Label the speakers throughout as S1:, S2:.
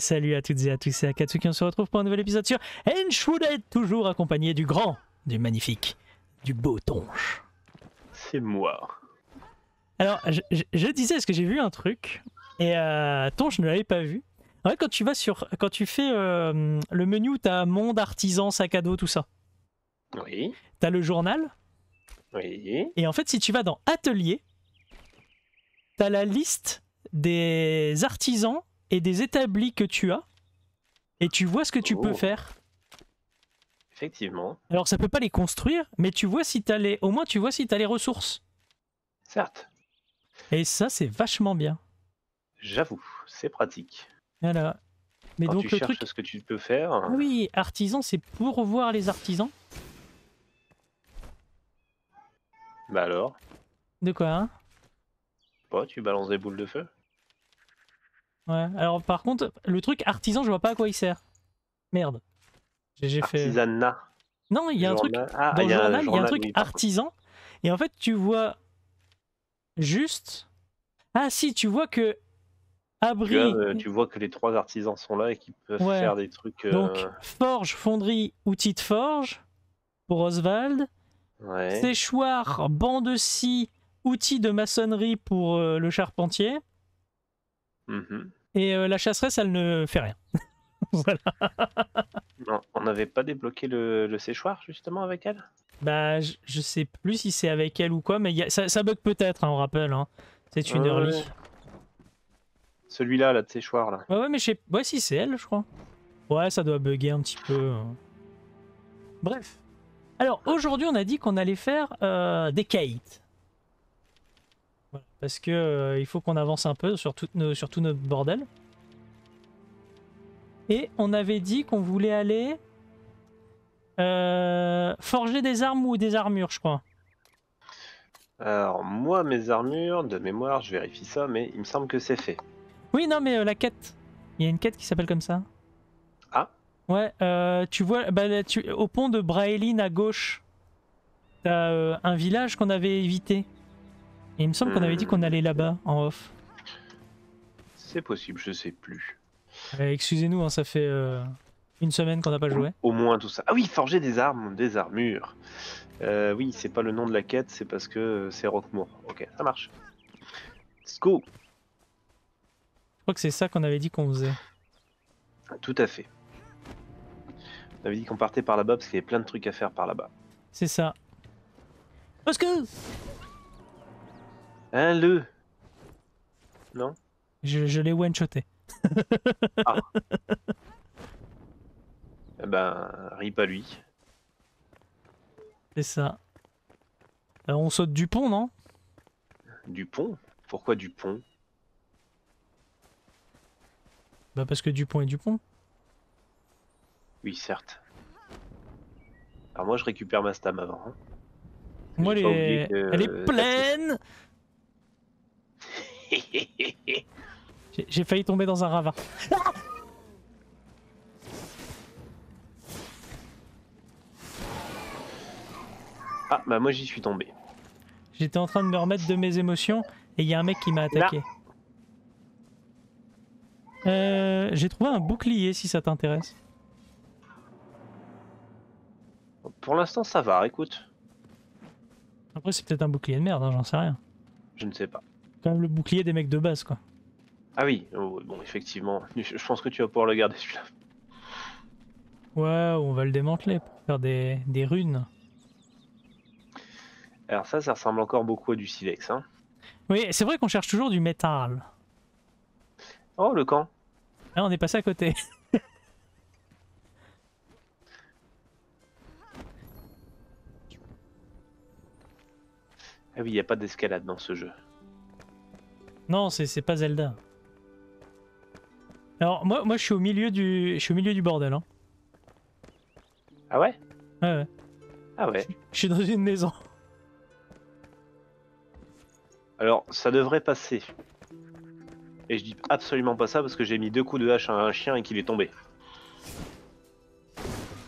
S1: salut à toutes et à tous, c'est Akatsuki, on se retrouve pour un nouvel épisode sur Enshwooded, toujours accompagné du grand, du magnifique, du beau Tonche.
S2: C'est moi.
S1: Alors, je, je- je disais, parce que j'ai vu un truc, et euh, Tonche ne l'avait pas vu. En fait, quand tu vas sur, quand tu fais euh, le menu où t'as monde, artisan, sac à dos, tout ça,
S2: Oui,
S1: t'as le journal,
S2: oui.
S1: et en fait, si tu vas dans atelier, t'as la liste des artisans et des établis que tu as, et tu vois ce que tu peux
S2: Oh.
S1: faire.
S2: Effectivement,
S1: Alors ça peut pas les construire, mais tu vois si t'as les, au moins tu vois si t'as les ressources.
S2: certes,
S1: Et ça c'est vachement bien.
S2: j'avoue, c'est pratique.
S1: Voilà. Mais
S2: Quand
S1: donc
S2: tu
S1: le
S2: cherches
S1: truc,
S2: ce que tu peux faire,
S1: Ah oui, artisan c'est pour voir les artisans.
S2: bah alors,
S1: De quoi hein?
S2: Pas, tu balances des boules de feu.
S1: Ouais. Alors par contre, le truc artisan, je vois pas à quoi il sert. Merde. J'ai fait.
S2: Artisanat.
S1: Non, il y a un truc
S2: Ah,
S1: dans le journal, il y a un truc
S2: oui,
S1: artisan. Et en fait, tu vois juste. Ah si, tu vois que abri.
S2: Tu, vois, euh, tu vois que les trois artisans sont là et qu'ils peuvent
S1: Ouais.
S2: faire des trucs. euh,
S1: Donc forge, fonderie, outils de forge pour Oswald.
S2: ouais.
S1: Séchoir, banc de scie, outils de maçonnerie pour euh, le charpentier.
S2: Mhm.
S1: Et euh, la chasseresse, elle ne fait rien. voilà.
S2: Non, on n'avait pas débloqué le, le séchoir justement avec elle?
S1: Bah, je, je sais plus si c'est avec elle ou quoi, mais il y a- ça, ça bug peut-être, hein, on rappelle. hein. C'est une
S2: Ouais,
S1: early.
S2: ouais. Celui-là, là, de séchoir, là.
S1: Ouais, ouais, mais je sais. Ouais, si, c'est elle, je crois. Ouais, ça doit bugger un petit peu. hein. Bref. Alors, aujourd'hui, on a dit qu'on allait faire euh, des quêtes. Parce que euh, il faut qu'on avance un peu sur, toutes nos, sur tout notre bordel. Et on avait dit qu'on voulait aller euh, forger des armes ou des armures, je crois.
S2: Alors, moi, mes armures, de mémoire, je vérifie ça, mais il me semble que c'est fait.
S1: Oui, non, mais euh, la quête. Il y a une quête qui s'appelle comme ça.
S2: Ah.
S1: Ouais, tu vois, bah, là, tu- au pont de Braeline à gauche, t'as un village qu'on avait évité. Et il me semble qu'on avait dit qu'on allait là-bas, en off.
S2: C'est possible, je sais plus.
S1: Euh, Excusez-nous, hein, ça fait euh, une semaine qu'on n'a pas joué.
S2: Au moins tout ça. Ah oui, forger des armes, des armures. Euh, oui, c'est pas le nom de la quête, c'est parce que euh, c'est Rockmoor. Ok, ça marche. Let's go.
S1: Je crois que c'est ça qu'on avait dit qu'on faisait.
S2: Tout à fait. On avait dit qu'on partait par là-bas parce qu'il y avait plein de trucs à faire par là-bas.
S1: C'est ça. Parce que
S2: Hein, le Non
S1: je, je l'ai one-shoté.
S2: Eh ben, rip à lui.
S1: C'est ça. Euh, on saute du pont, non?
S2: Du pont? Pourquoi du pont?
S1: Bah parce que du pont et du pont.
S2: Oui, certes. Alors moi, je récupère ma stam avant. hein.
S1: Moi,
S2: J'ai
S1: elle est,
S2: oublié que-
S1: elle est pleine J'ai- failli tomber dans un ravin.
S2: ah, bah moi, j'y suis tombé.
S1: J'étais en train de me remettre de mes émotions et il y a un mec qui m'a attaqué. Euh, J'ai trouvé un bouclier si ça t'intéresse.
S2: Pour l'instant, ça va, écoute.
S1: Après c'est peut-être un bouclier de merde, hein, j'en sais rien.
S2: Je ne sais pas.
S1: Quand même le bouclier des mecs de base quoi.
S2: Ah oui, oh, bon, effectivement. Je pense que tu vas pouvoir le garder celui-là.
S1: Ouais, on va le démanteler pour faire des, des runes.
S2: Alors ça, ça ressemble encore beaucoup à du silex. Hein.
S1: Oui, c'est vrai qu'on cherche toujours du métal.
S2: Oh, le camp.
S1: Là on est passé à côté.
S2: Ah oui, il n'y a pas d'escalade dans ce jeu.
S1: Non, c'est pas Zelda. Alors moi, moi je suis au milieu du, je suis au milieu du bordel. Hein.
S2: Ah ouais?
S1: Ouais, ouais.
S2: Ah ouais.
S1: Je suis dans une maison.
S2: Alors, ça devrait passer. Et je dis absolument pas ça parce que j'ai mis deux coups de hache à un chien et qu'il est tombé.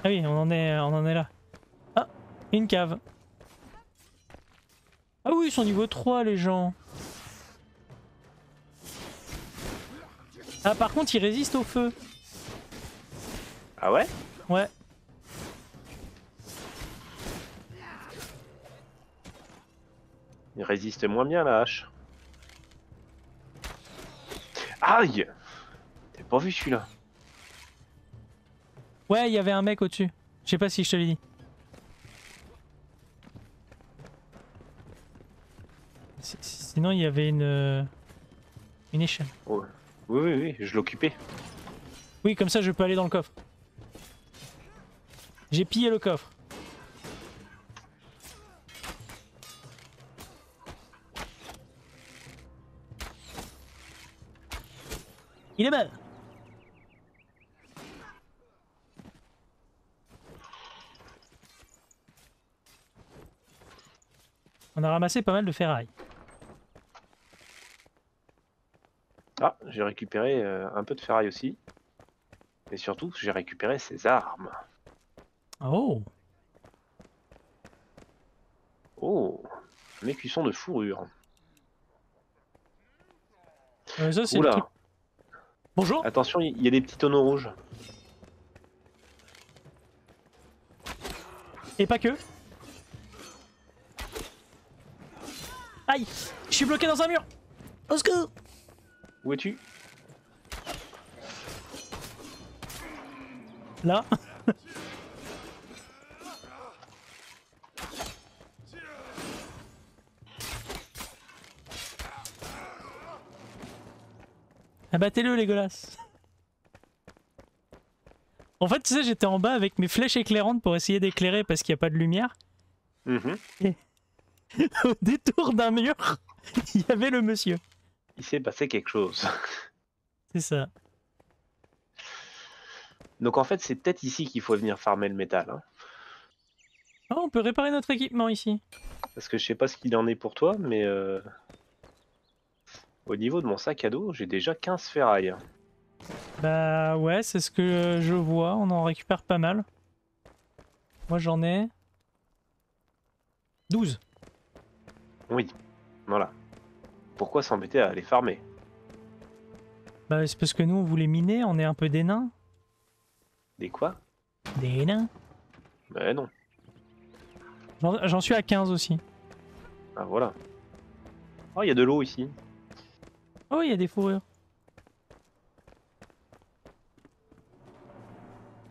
S1: Ah oui, on en est, on en est là. Ah, une cave. Ah oui, ils sont niveau 3 les gens. Ah, par contre, il résiste au feu.
S2: Ah ouais?
S1: Ouais.
S2: Il résiste moins bien la hache. Aïe T'as pas vu celui-là?
S1: Ouais, il y avait un mec au-dessus. Je sais pas si je te l'ai dit. Si- si- Sinon, il y avait une. euh, Une échelle.
S2: Oh. Oui, oui, oui, je l'occupais.
S1: Oui, comme ça, je peux aller dans le coffre. J'ai pillé le coffre. Il est mal. On a ramassé pas mal de ferraille.
S2: Ah, j'ai récupéré euh, un peu de ferraille aussi. Et surtout, j'ai récupéré ses armes.
S1: Oh
S2: Oh Un écusson de fourrure.
S1: Ça, c'est le
S2: Oula
S1: truc. Bonjour
S2: Attention, il y a des petits tonneaux rouges.
S1: Et pas que. Aïe Je suis bloqué dans un mur Au secours
S2: Où es-tu?
S1: Là Abattez-le, Legolas En fait, tu sais, j'étais en bas avec mes flèches éclairantes pour essayer d'éclairer parce qu'il n'y a pas de lumière.
S2: Mhm.
S1: Au détour d'un mur, il y avait le monsieur.
S2: Il s'est passé quelque chose.
S1: C'est ça.
S2: Donc en fait, c'est peut-être ici qu'il faut venir farmer le métal. hein.
S1: Ah, on peut réparer notre équipement ici.
S2: Parce que je sais pas ce qu'il en est pour toi, mais euh, au niveau de mon sac à dos, j'ai déjà 15 ferrailles.
S1: Bah ouais, c'est ce que je vois. On en récupère pas mal. Moi j'en ai 12.
S2: Oui, voilà. Pourquoi s'embêter à aller farmer?
S1: Bah c'est parce que nous on voulait miner, on est un peu des nains.
S2: Des quoi?
S1: Des nains.
S2: Ben non.
S1: J'en- J'en suis à 15 aussi.
S2: Ah voilà. Oh, il y a de l'eau ici.
S1: Oh, il y a des fourrures.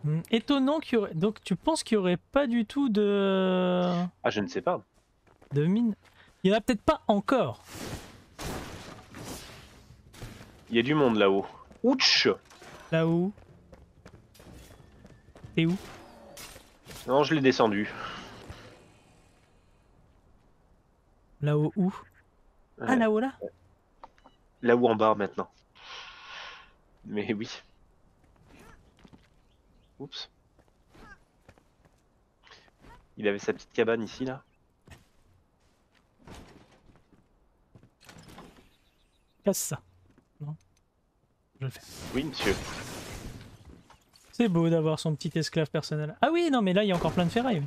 S1: Hmm, étonnant qu'il y aurait... Donc tu penses qu'il y aurait pas du tout de...
S2: Ah, je ne sais pas.
S1: de mine? Il y en a peut-être pas encore.
S2: Il y a du monde là-haut. Ouch
S1: Là-haut. T'es où?
S2: Non, je l'ai descendu.
S1: Là-haut où? Ah
S2: Ouais.
S1: là-haut là?
S2: Là-haut en bas maintenant. Mais oui. Oups. Il avait sa petite cabane ici là.
S1: Casse ça. Non. Je le fais.
S2: Oui, monsieur.
S1: C'est beau d'avoir son petit esclave personnel. Ah oui, non, mais là, il y a encore plein de ferraille.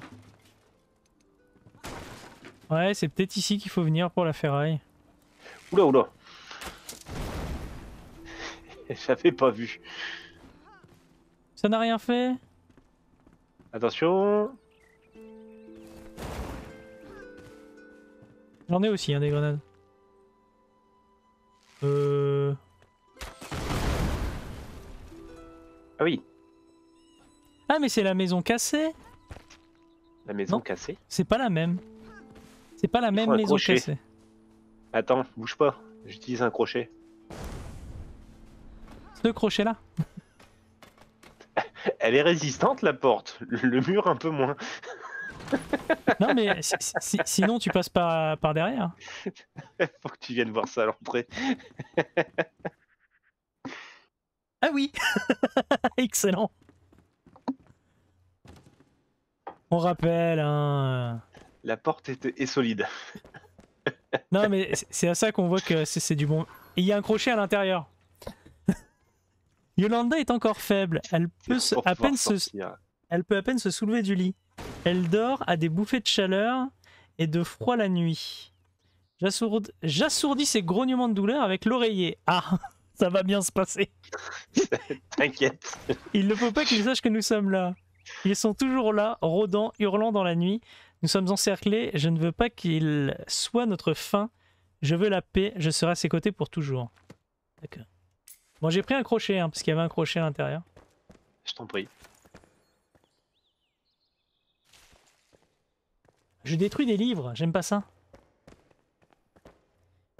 S1: Ouais, c'est peut-être ici qu'il faut venir pour la ferraille.
S2: Oula, oula. J'avais pas vu.
S1: Ça n'a rien fait
S2: Attention.
S1: J'en ai aussi, hein, des grenades. Euh...
S2: Ah oui,
S1: Ah, mais c'est la maison cassée
S2: la maison
S1: Non.
S2: cassée.
S1: C'est pas la même. C'est pas la même maison
S2: crochet.
S1: cassée.
S2: Attends, bouge pas. J'utilise un crochet.
S1: Ce crochet-là
S2: Elle est résistante la porte. Le mur un peu moins.
S1: Non, mais si- si- si- sinon, tu passes par, par derrière.
S2: Faut que tu viennes voir ça à l'entrée.
S1: Oui Excellent On rappelle, hein...
S2: La porte est, est solide.
S1: Non, mais c'est- à ça qu'on voit que c'est du bon. Il y a un crochet à l'intérieur. Yolanda est encore faible. Elle peut, se- à peine se, elle peut à peine se soulever du lit. Elle dort à des bouffées de chaleur et de froid la nuit. J'assourd- J'assourdis ses grognements de douleur avec l'oreiller. Ah Ça va bien se passer.
S2: T'inquiète.
S1: Il ne faut pas qu'ils sachent que nous sommes là. Ils sont toujours là, rôdant, hurlant dans la nuit. Nous sommes encerclés. Je ne veux pas qu'ils soient notre fin. Je veux la paix. Je serai à ses côtés pour toujours. D'accord. Bon, j'ai pris un crochet, hein, parce qu'il y avait un crochet à l'intérieur.
S2: Je t'en prie.
S1: Je détruis des livres, j'aime pas ça.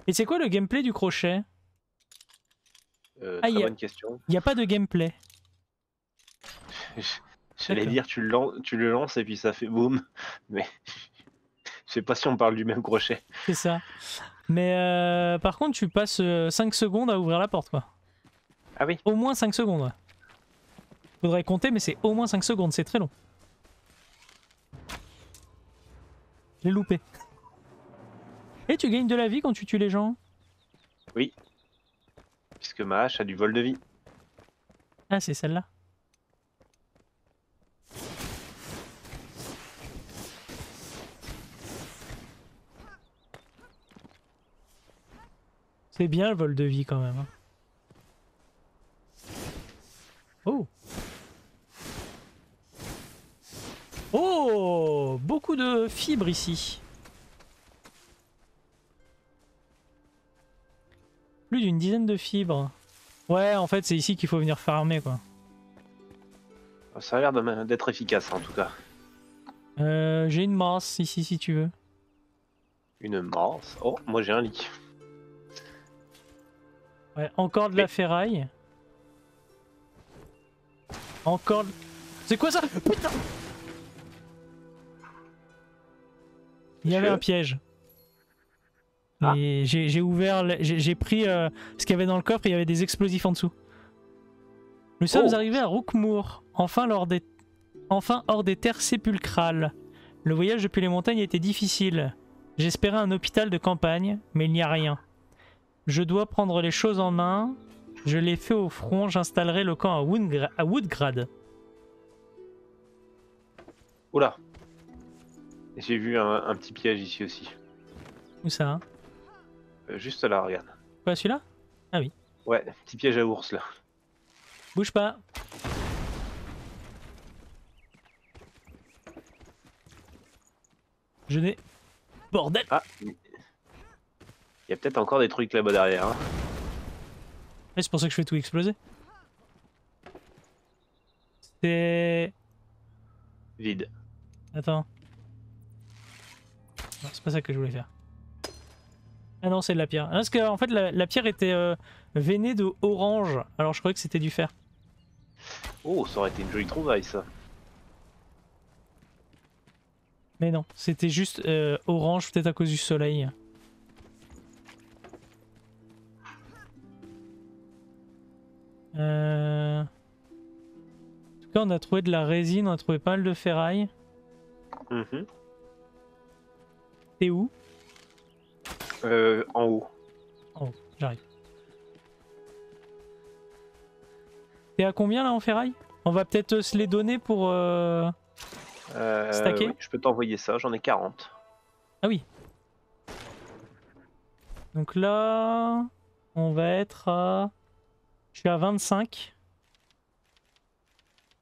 S1: Et c'est quoi le gameplay du crochet?
S2: Euh,
S1: Ah,
S2: très
S1: y a-
S2: bonne question.
S1: Il n'y a pas de gameplay.
S2: J'allais dire tu le, lan- tu le lances et puis ça fait boum. Mais je sais pas si on parle du même crochet.
S1: C'est ça. Mais euh, par contre, tu passes 5 secondes à ouvrir la porte, quoi.
S2: Ah oui.
S1: Au moins 5 secondes. Faudrait compter, mais c'est au moins 5 secondes, c'est très long. J'ai loupé. Et tu gagnes de la vie quand tu tues les gens?
S2: Puisque ma hache a du vol de vie.
S1: Ah, c'est celle-là. C'est bien le vol de vie quand même. hein. Oh Oh Beaucoup de fibres ici. Plus d'une dizaine de fibres. Ouais, en fait, c'est ici qu'il faut venir farmer, quoi.
S2: Ça a l'air d'être efficace en tout cas.
S1: Euh, J'ai une masse ici, si tu veux.
S2: Une masse. Oh, moi j'ai un lit.
S1: Ouais, encore de la ferraille. Encore... de- C'est quoi ça? Putain Il y avait un piège.
S2: Ah.
S1: Et j'ai ouvert, j'ai pris euh, ce qu'il y avait dans le coffre et il y avait des explosifs en dessous. Nous sommes
S2: Oh.
S1: arrivés à Rookmoor, enfin, lors des... enfin hors des terres sépulcrales. Le voyage depuis les montagnes était difficile. J'espérais un hôpital de campagne, mais il n'y a rien. Je dois prendre les choses en main. Je l'ai fait au front, j'installerai le camp à, à Woodgrad.
S2: Oula. J'ai vu un, un petit piège ici aussi.
S1: Où ça? hein
S2: Euh, juste là, regarde.
S1: Quoi, celui-là?
S2: Ouais, petit piège à ours là.
S1: Bouge pas. Je n'ai... Bordel
S2: Ah, il y a peut-être encore des trucs là-bas derrière. hein.
S1: Ouais, C'est pour ça que je fais tout exploser. C'est...
S2: Vide.
S1: Attends. Non, c'est pas ça que je voulais faire. Ah non, c'est de la pierre. Parce que en fait, la, la pierre était euh, veinée de orange. Alors je croyais que c'était du fer.
S2: Oh, ça aurait été une jolie trouvaille ça.
S1: Mais non, c'était juste euh, orange, peut-être à cause du soleil. Euh... En tout cas, on a trouvé de la résine, on a trouvé pas mal de ferraille.
S2: Mhm.
S1: T'es où?
S2: Euh, en haut.
S1: Oh, j'arrive. T'es à combien là en ferraille? On va peut-être se les donner pour... euh,
S2: Euh,
S1: Stacké
S2: oui, je peux t'envoyer ça, j'en ai 40.
S1: Ah oui. Donc là, on va être à... Je suis à 25.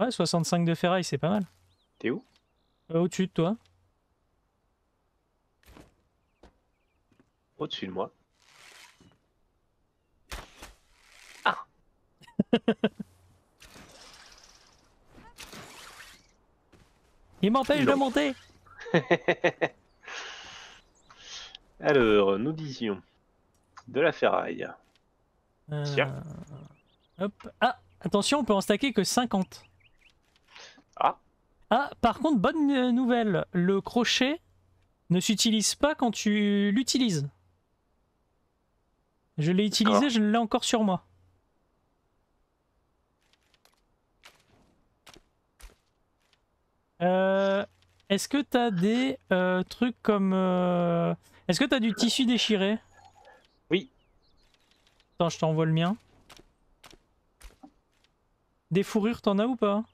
S1: Ouais, 65 de ferraille, c'est pas mal.
S2: T'es où?
S1: Euh, Au-dessus de toi.
S2: Au-dessus de moi.
S1: Il m'empêche de monter
S2: Alors, nous disions de la ferraille.
S1: Euh,
S2: Tiens.
S1: Hop. Ah, attention, on peut en stacker que 50.
S2: Ah.
S1: Ah, par contre, bonne euh, nouvelle. Le crochet ne s'utilise pas quand tu l'utilises. Je l'ai utilisé, je l'ai encore sur moi. Euh, Est-ce que t'as des euh, trucs comme... euh, Est-ce que t'as du tissu déchiré?
S2: Oui.
S1: Attends, je t'envoie le mien. Des fourrures, t'en as ou pas?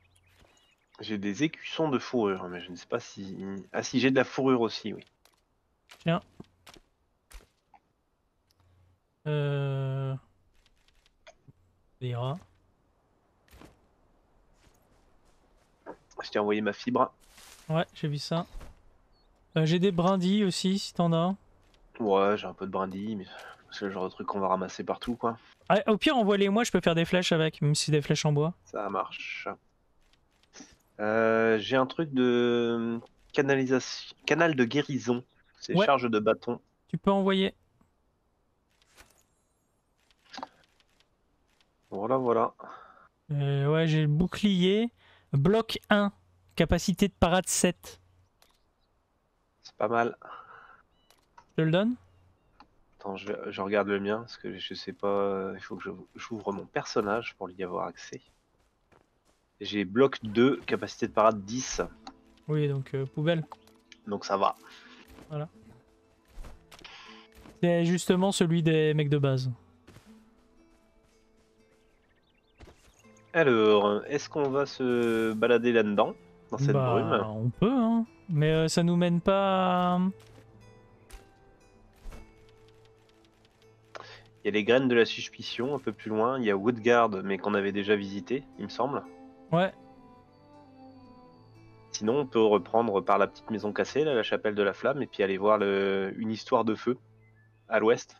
S2: J'ai des écussons de fourrure, mais je ne sais pas si. Ah, si, j'ai de la fourrure aussi, oui.
S1: Euh... Ira.
S2: Je t'ai envoyé ma fibre.
S1: Ouais, j'ai vu ça. Euh, j'ai des brindilles aussi, si t'en as.
S2: Ouais, j'ai un peu de brindilles, mais c'est le genre de truc qu'on va ramasser partout, quoi.
S1: Ah, au pire, envoie-les-moi, je peux faire des flèches avec, même si des flèches en bois.
S2: Ça marche. Euh, j'ai un truc de canalisation, canal de guérison. C'est
S1: Ouais.
S2: charge de bâton.
S1: Tu peux envoyer.
S2: Voilà, voilà.
S1: Euh, ouais, j'ai le bouclier. Bloc 1. Capacité de parade 7.
S2: C'est pas mal.
S1: Je le donne?
S2: Attends, je, regarde le mien parce que je sais pas. euh, Il faut que j'ouvre mon personnage pour y avoir accès. J'ai bloc 2, capacité de parade 10.
S1: Oui, donc euh, poubelle.
S2: Donc ça va.
S1: C'est justement celui des mecs de base.
S2: Alors, est-ce qu'on va se balader là-dedans Dans cette
S1: Bah,
S2: brume?
S1: On peut, hein. Mais euh, ça nous mène pas. à-
S2: Il y a les graines de la suspicion un peu plus loin. Il y a Woodgard, mais qu'on avait déjà visité, il me semble.
S1: Ouais,
S2: Sinon, on peut reprendre par la petite maison cassée, là, la chapelle de la flamme, et puis aller voir le- une histoire de feu à l'ouest.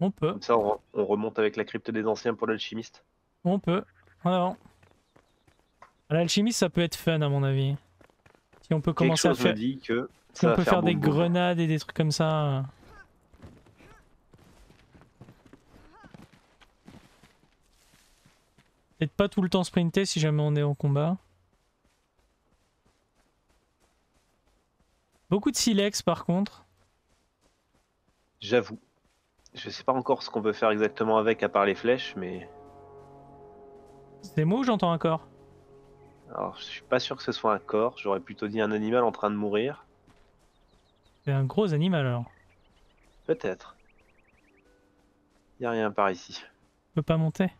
S1: on peut.
S2: Comme ça, on, on remonte avec la crypte des anciens pour l'alchimiste.
S1: On peut. En avant. L'alchimie, ça peut être fun, à mon avis. Si on peut commencer à faire.
S2: dit que
S1: Si on peut faire, des grenades et des trucs comme ça. euh. Peut-être pas tout le temps sprinter si jamais on est en combat. Beaucoup de silex par contre.
S2: J'avoue. Je sais pas encore ce qu'on peut faire exactement avec à part les flèches, mais
S1: C'est moi ou j'entends un corps
S2: alors je suis pas sûr que ce soit un corps. J'aurais plutôt dit un animal en train de mourir.
S1: C'est un gros animal alors.
S2: Peut-être. Y a rien par ici.
S1: Je peux pas monter.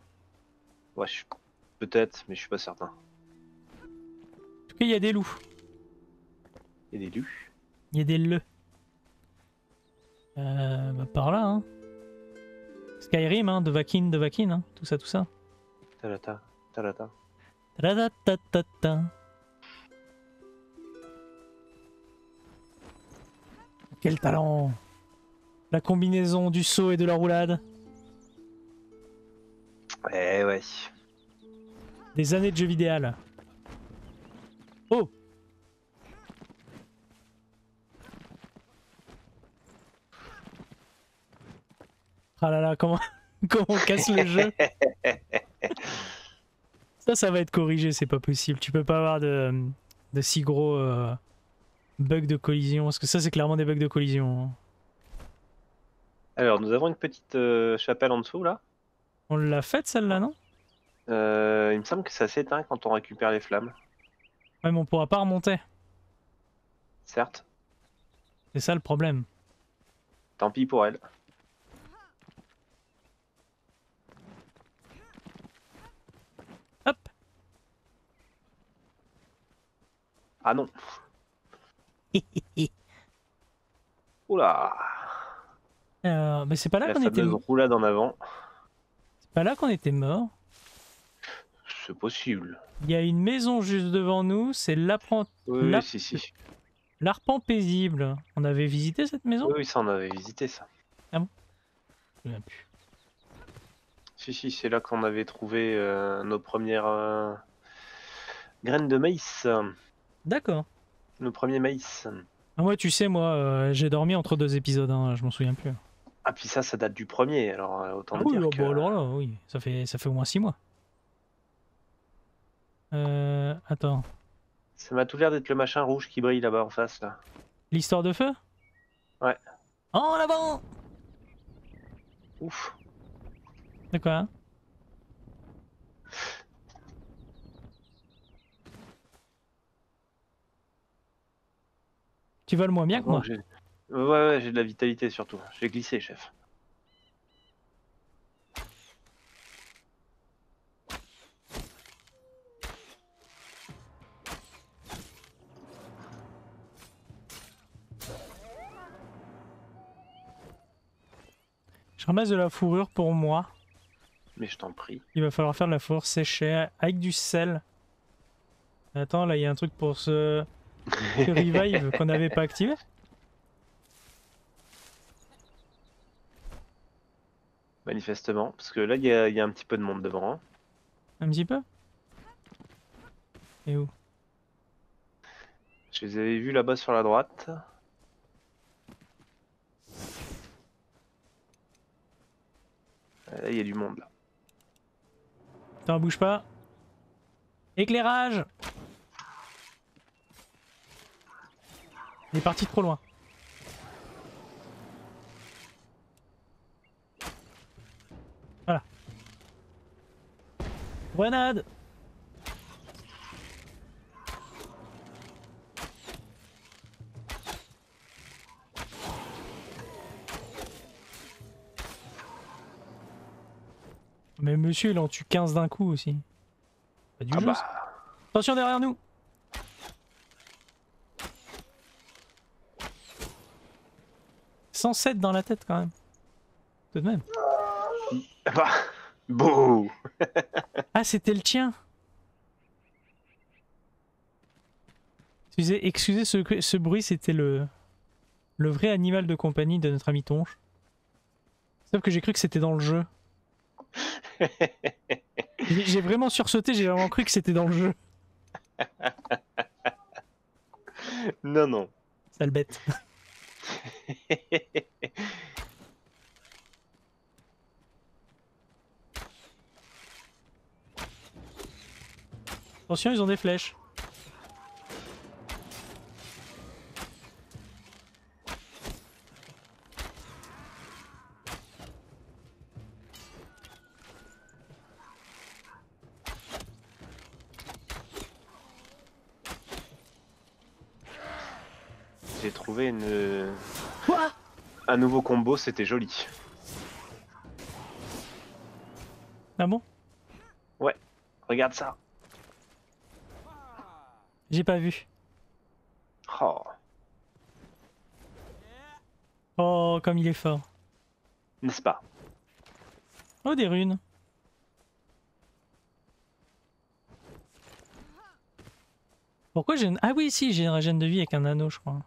S2: Ouais, je suis- peut-être, mais je suis pas certain.
S1: En tout cas, il y a des loups.
S2: Il y a des lus.
S1: Il y a des le. Euh, bah par là, hein. Skyrim, hein, de Vakin, de Vakin, hein. Tout ça, tout ça.
S2: Talata,
S1: Quel talent La combinaison du saut et de la roulade.
S2: Eh ouais.
S1: Des années de jeu vidéo. Oh Ah là là, comment, comment on casse le jeu Ça, ça va être corrigé, c'est pas possible. Tu peux pas avoir de, de si gros euh, bugs de collision, parce que ça, c'est clairement des bugs de collision. hein.
S2: Alors, nous avons une petite euh, chapelle en dessous là.
S1: On l'a faite celle-là, non?
S2: Euh, il me semble que ça s'éteint quand on récupère les flammes.
S1: Ouais, mais on pourra pas remonter.
S2: Certes,
S1: C'est ça le problème.
S2: tant pis pour elle.
S1: Hop
S2: Ah non. Oula.
S1: Euh, mais c'est pas là qu'on était,
S2: roulade en avant.
S1: c'est pas là qu'on était mort.
S2: C'est possible.
S1: Il y a une maison juste devant nous, c'est l'apprent-
S2: Oui, si, si.
S1: l'arpent paisible. On avait visité cette maison?
S2: Oui, oui, ça on avait visité ça.
S1: Je me plus.
S2: Si, si, c'est là qu'on avait trouvé euh, nos premières euh, graines de maïs.
S1: D'accord.
S2: Nos premiers maïs.
S1: Ah, moi, tu sais, moi, euh, j'ai dormi entre deux épisodes, hein, je m'en souviens plus.
S2: Ah, puis ça, ça date du premier, alors euh, autant
S1: Ah oui,
S2: dire
S1: oh,
S2: que...
S1: bah, alors là, oui, ça fait, ça fait au moins six mois. Euh, attends,
S2: Ça m'a tout l'air d'être le machin rouge qui brille là-bas en face, là.
S1: l'histoire de feu?
S2: Ouais.
S1: En avant
S2: Ouf.
S1: De quoi? hein Tu voles moins bien que moi.
S2: Ouais, ouais, j'ai de la vitalité surtout. J'ai glissé, chef.
S1: Je ramasse de la fourrure pour moi.
S2: Mais je t'en prie.
S1: Il va falloir faire de la fourre séchée avec du sel. Attends, là, il y a un truc pour ce ce revive qu'on n'avait pas activé.
S2: Manifestement. Parce que là, il y, a- il y a un petit peu de monde devant. hein.
S1: Un petit peu? Et où?
S2: Je les avais vus là-bas sur la droite. Euh, Là, il y a du monde là.
S1: Attends, bouge pas. Éclairage Il est parti trop loin. Voilà. Grenade Mais monsieur, il en tue 15 d'un coup aussi. Pas du
S2: Ah
S1: jeu,
S2: bah.
S1: Attention derrière nous 107 dans la tête quand même. Tout de même.
S2: Ah bah. Bouh
S1: Ah, c'était le tien Excusez, excusez ce, ce bruit, c'était le, le vrai animal de compagnie de notre ami Tonche. Sauf que j'ai cru que c'était dans le jeu. J'ai j'ai vraiment sursauté, j'ai vraiment cru que c'était dans le jeu.
S2: Non, non.
S1: Sale bête. Attention, ils ont des flèches.
S2: J'ai trouvé une... Un nouveau combo, c'était joli.
S1: Ah bon?
S2: Regarde ça.
S1: J'ai pas vu.
S2: Oh.
S1: Oh, comme il est fort.
S2: N'est-ce pas?
S1: Oh, des runes. Pourquoi j'ai une... Ah oui, si, j'ai une régène de vie avec un anneau, je crois.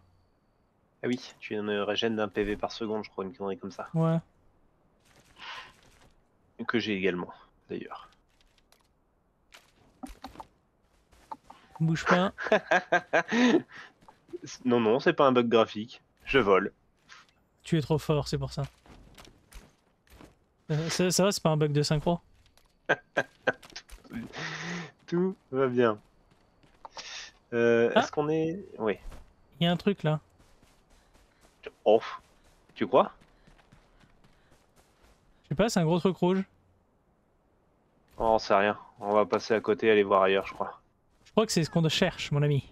S2: Ah oui, tu une régène d'un PV par seconde, je crois, une connerie comme ça.
S1: Ouais.
S2: Que j'ai également, d'ailleurs.
S1: Bouge pas.
S2: non, non, c'est pas un bug graphique. Je vole.
S1: Tu es trop fort, c'est pour ça. Euh, Ça, ça va, c'est pas un bug de synchro
S2: Tout va bien. Euh,
S1: Ah.
S2: Est-ce qu'on est... Oui.
S1: Il y a un truc là.
S2: Oh. Tu crois?
S1: Je sais pas, c'est un gros truc rouge.
S2: Oh, On sait rien. On va passer à côté, aller voir ailleurs, je crois.
S1: Je crois que c'est ce qu'on cherche, mon ami.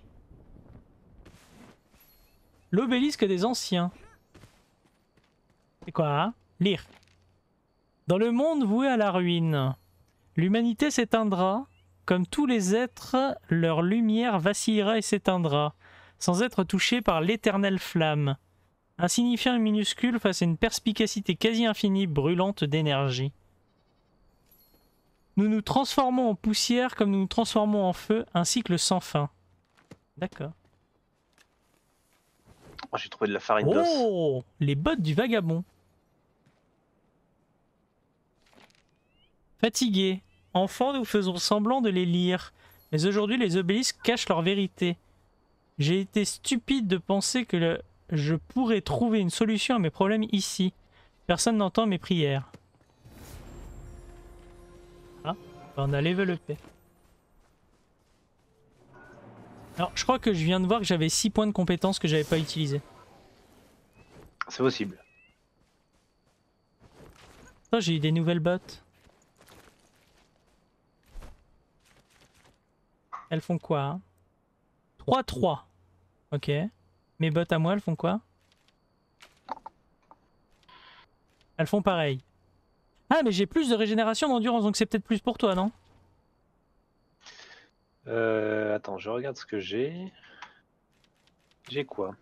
S1: L'obélisque des anciens. C'est quoi hein? Lire. Dans le monde voué à la ruine, l'humanité s'éteindra. Comme tous les êtres, leur lumière vacillera et s'éteindra, sans être touchée par l'éternelle flamme. Insignifiant et minuscule face à une perspicacité quasi infinie brûlante d'énergie. Nous nous transformons en poussière comme nous nous transformons en feu, un cycle sans fin. D'accord.
S2: Oh, J'ai trouvé de la farine d'os.
S1: Oh Les bottes du vagabond. Fatigués. Enfant, nous faisons semblant de les lire. Mais aujourd'hui, les obélisques cachent leur vérité. J'ai été stupide de penser que le- je pourrais trouver une solution à mes problèmes ici. Personne n'entend mes prières. Ah, on a level up. Alors, je crois que je viens de voir que j'avais 6 points de compétences que j'avais pas utilisés.
S2: C'est possible.
S1: Oh, j'ai eu des nouvelles bottes. Elles font quoi hein? 3-3. Ok. Mes bottes à moi, elles font quoi? Elles font pareil. Ah, mais j'ai plus de régénération d'endurance, donc c'est peut-être plus pour toi, non?
S2: Euh, attends, je regarde ce que j'ai. J'ai quoi?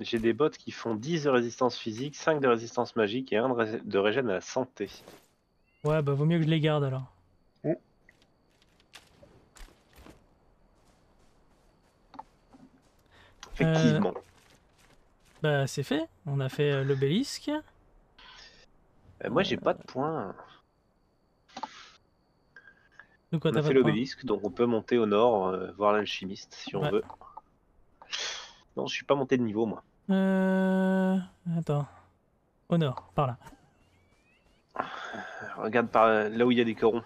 S2: J'ai des bottes qui font 10 de résistance physique, 5 de résistance magique et 1 de, ré- de régène à la santé.
S1: Ouais, bah vaut mieux que je les garde alors.
S2: Effectivement.
S1: Bah c'est fait, on a fait euh, l'obélisque.
S2: Euh, moi, j'ai pas de points. On a fait l'obélisque, donc on peut monter au nord, euh, voir l'alchimiste si on
S1: Ouais.
S2: veut. Non, je suis pas monté de niveau, moi.
S1: Euh... Attends. Au nord, par là.
S2: Regarde par là où il y a des corons.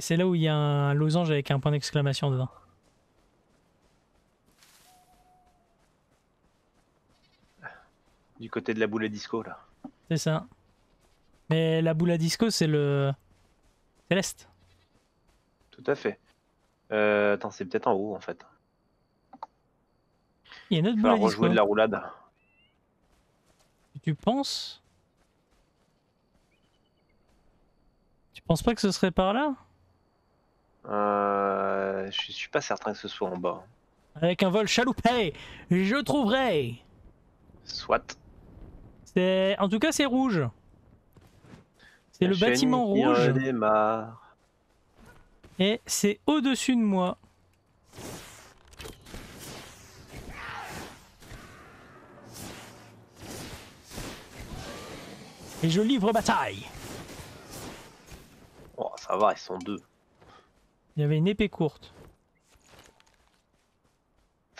S1: C'est là où il y a un losange avec un point d'exclamation dedans.
S2: Du côté de la boule à disco, là.
S1: C'est ça. Mais la boule à disco, c'est le... C'est l'est.
S2: Tout à fait. Euh, attends, c'est peut-être en haut, en fait.
S1: Il y a une autre boule à disco.
S2: rejouer de la roulade.
S1: Tu penses? Tu penses pas que ce serait par là?
S2: Euh, je suis pas certain que ce soit en bas.
S1: Avec un vol chaloupé, je trouverai
S2: Soit.
S1: C'est... En tout cas, c'est rouge. C'est le bâtiment rouge
S2: redémarre.
S1: et c'est au-dessus de moi. Et je livre bataille.
S2: Oh, ça va, ils sont deux.
S1: Il y avait une épée courte.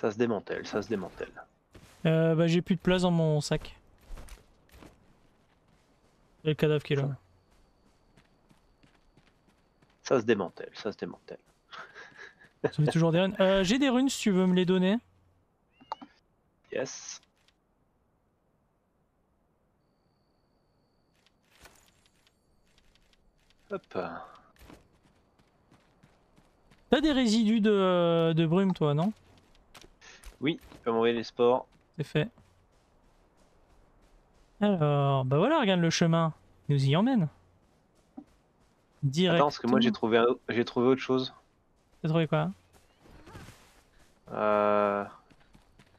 S2: Ça se démantèle, ça se démantèle.
S1: Euh, bah, j'ai plus de place dans mon sac. Le cadavre qui est là.
S2: Ça se démantèle, ça se démantèle.
S1: Ça fait toujours des runes. Euh, j'ai des runes si tu veux me les donner.
S2: Yes. Hop.
S1: T'as des résidus de, de brume, toi, non?
S2: Oui, tu peux m'envoyer les sports.
S1: C'est fait. Alors, bah voilà, regarde le chemin. Il nous y emmène. Direct.
S2: Attends, parce que moi j'ai trouvé, j'ai trouvé autre chose.
S1: T'as trouvé quoi?
S2: Euh,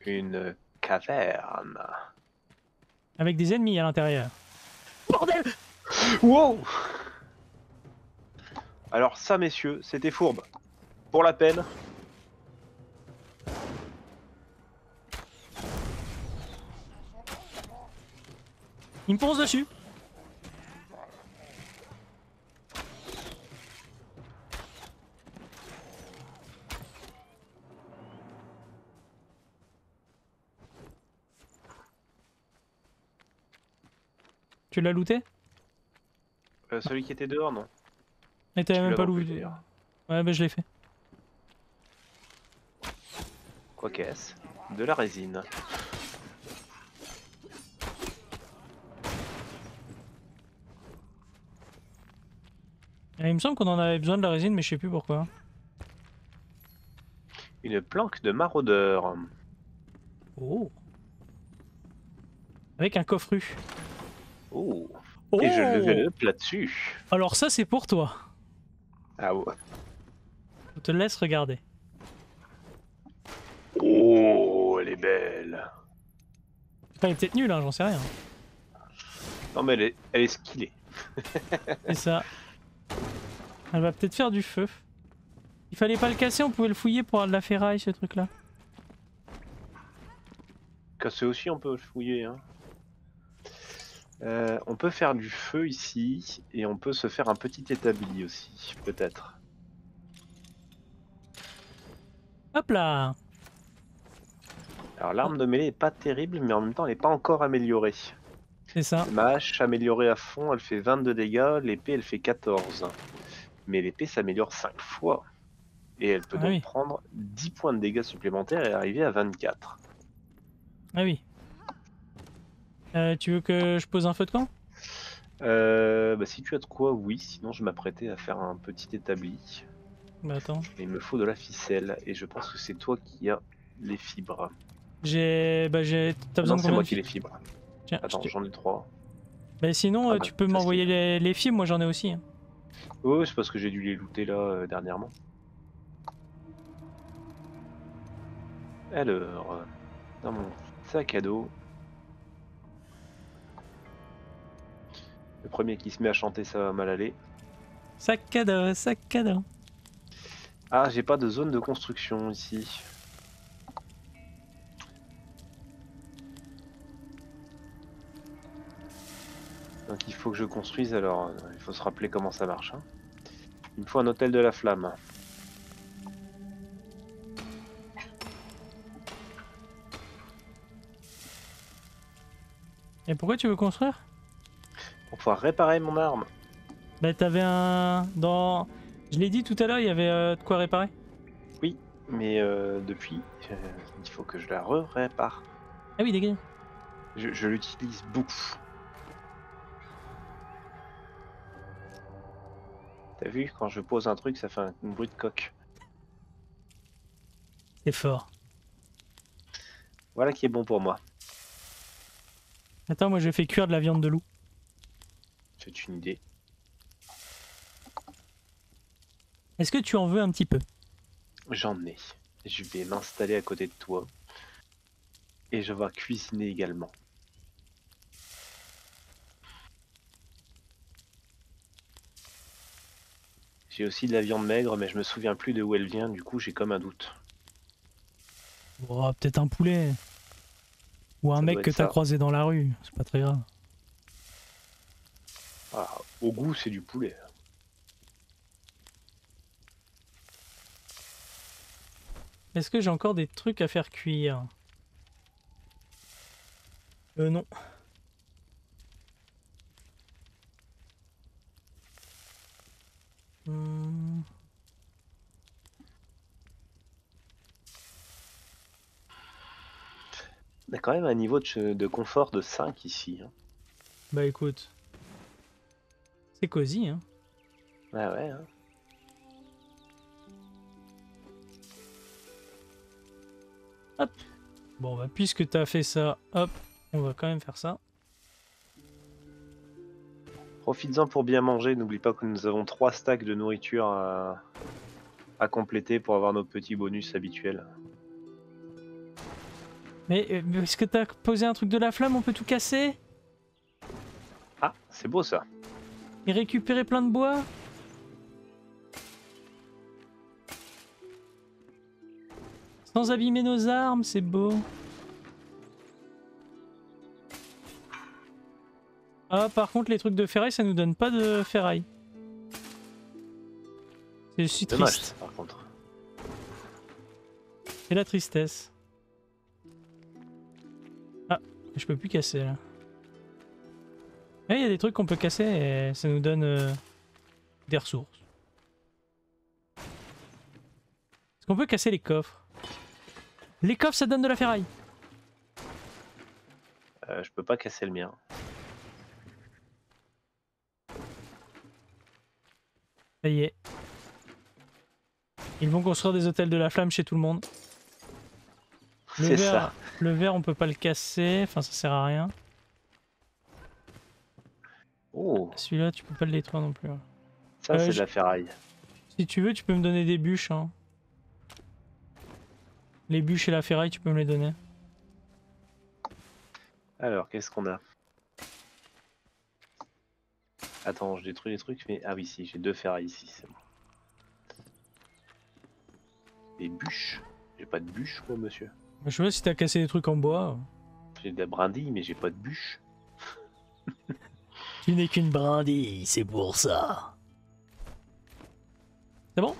S2: une caverne.
S1: Avec des ennemis à l'intérieur. Bordel
S2: Wow Alors ça, messieurs, c'était fourbe. Pour la peine.
S1: Il me fonce dessus. Tu l'as looté?
S2: Euh, celui qui était dehors, non
S1: Et t'avais même pas looté.
S2: d'ailleurs.
S1: Ouais, bah je l'ai fait.
S2: Quoi qu'est-ce De la résine.
S1: Et il me semble qu'on en avait besoin de la résine, mais je sais plus pourquoi.
S2: Une planque de maraudeur.
S1: Oh Avec un coffru.
S2: Oh
S1: Oh
S2: Et je level up là-dessus.
S1: Alors ça, c'est pour toi.
S2: Ah ouais.
S1: Je te laisse regarder.
S2: Oh, elle est belle.
S1: Enfin, elle est peut-être nulle, hein, j'en sais rien.
S2: Non mais elle est, elle est skillée.
S1: C'est ça. Elle va peut-être faire du feu. Il fallait pas le casser, on pouvait le fouiller pour avoir de la ferraille, ce truc-là.
S2: Casser aussi, on peut fouiller. Hein. Euh, on peut faire du feu ici et on peut se faire un petit établi aussi, peut-être.
S1: Hop là
S2: Alors l'arme de mêlée est pas terrible, mais en même temps elle est pas encore améliorée.
S1: C'est ça.
S2: Ma hache améliorée à fond, elle fait 22 dégâts, l'épée elle fait 14. Mais l'épée s'améliore 5 fois. Et elle peut
S1: Ah
S2: donc
S1: oui.
S2: prendre 10 points de dégâts supplémentaires et arriver à 24.
S1: Ah oui. Euh, tu veux que je pose un feu de camp?
S2: Euh, bah, si tu as de quoi, oui, sinon je m'apprêtais à faire un petit établi.
S1: Bah attends.
S2: Mais il me faut de la ficelle et je pense que c'est toi qui as les fibres.
S1: J'ai... Bah j'ai... T'as besoin
S2: non,
S1: de
S2: c'est moi qui ai les fibres.
S1: Tiens,
S2: Attends,
S1: te-
S2: j'en ai trois.
S1: Bah sinon,
S2: Ah
S1: euh,
S2: bah,
S1: tu peux m'envoyer les fibres, moi j'en ai aussi. hein.
S2: Oui, c'est parce que j'ai dû les looter là euh, dernièrement. Alors, euh, dans mon sac à dos. Le premier qui se met à chanter, ça va mal aller.
S1: Sac à dos, sac à dos.
S2: Ah, j'ai pas de zone de construction ici. Donc il faut que je construise, alors euh, il faut se rappeler comment ça marche. hein. Il me faut un hôtel de la flamme.
S1: Et pourquoi tu veux construire?
S2: Pour pouvoir réparer mon arme.
S1: Bah t'avais un... Dans... Je l'ai dit tout à l'heure, il y avait euh, de quoi réparer?
S2: Mais euh, depuis, euh, il faut que je la re-répare.
S1: Ah oui, dégage.
S2: Je, je l'utilise beaucoup. T'as vu, quand je pose un truc, ça fait un, bruit de coque.
S1: C'est fort.
S2: Voilà qui est bon pour moi.
S1: Attends, moi j'ai fait cuire de la viande de loup.
S2: C'est une idée.
S1: Est-ce que tu en veux un petit peu?
S2: J'en ai. Je vais m'installer à côté de toi. Et je vais cuisiner également. J'ai aussi de la viande maigre, mais je me souviens plus de où elle vient, du coup j'ai comme un doute.
S1: Oh, peut-être un poulet. Ou un
S2: Ça
S1: mec que t'as croisé dans la rue. C'est pas très grave.
S2: Ah, au goût, c'est du poulet.
S1: Est-ce que j'ai encore des trucs à faire cuire? Euh non.
S2: On a quand même un niveau de, de confort de 5 ici. hein.
S1: Bah écoute. C'est cosy, hein.
S2: Ah ouais, hein.
S1: Bon bah puisque t'as fait ça, hop, on va quand même faire ça.
S2: Profites-en pour bien manger. N'oublie pas que nous avons 3 stacks de nourriture à, à compléter pour avoir nos petits bonus habituels.
S1: Mais euh, mais est-ce que t'as posé un truc de la flamme? On peut tout casser?
S2: Ah, c'est beau ça.
S1: Et récupérer plein de bois? Sans abîmer nos armes, c'est beau. Ah, par contre, les trucs de ferraille, ça nous donne pas de ferraille. C'est
S2: Dommage,
S1: triste.
S2: par contre.
S1: C'est la tristesse. Ah, je peux plus casser là. Eh, Il y a des trucs qu'on peut casser et ça nous donne euh, des ressources. Est-ce qu'on peut casser les coffres? Les coffres, ça donne de la ferraille.
S2: Euh, je peux pas casser le mien.
S1: Ça y est. Ils vont construire des hôtels de la flamme chez tout le monde. Le
S2: C'est
S1: verre,
S2: ça.
S1: le verre, on peut pas le casser. Enfin, ça sert à rien.
S2: Oh,
S1: Celui-là, tu peux pas le détruire non plus. hein.
S2: ça
S1: Euh,
S2: c'est
S1: je-
S2: de la ferraille.
S1: Si tu veux, tu peux me donner des bûches. hein. Les bûches et la ferraille, tu peux me les donner.
S2: Alors, qu'est-ce qu'on a? Attends, je détruis les trucs, mais... Ah oui, si, j'ai deux ferrailles ici, c'est bon. Des bûches J'ai pas de bûches, moi, monsieur.
S1: Je sais pas si t'as cassé des trucs en bois.
S2: J'ai de la brindille, mais j'ai pas de bûches.
S1: Tu n'es qu'une brindille, c'est pour ça. C'est bon?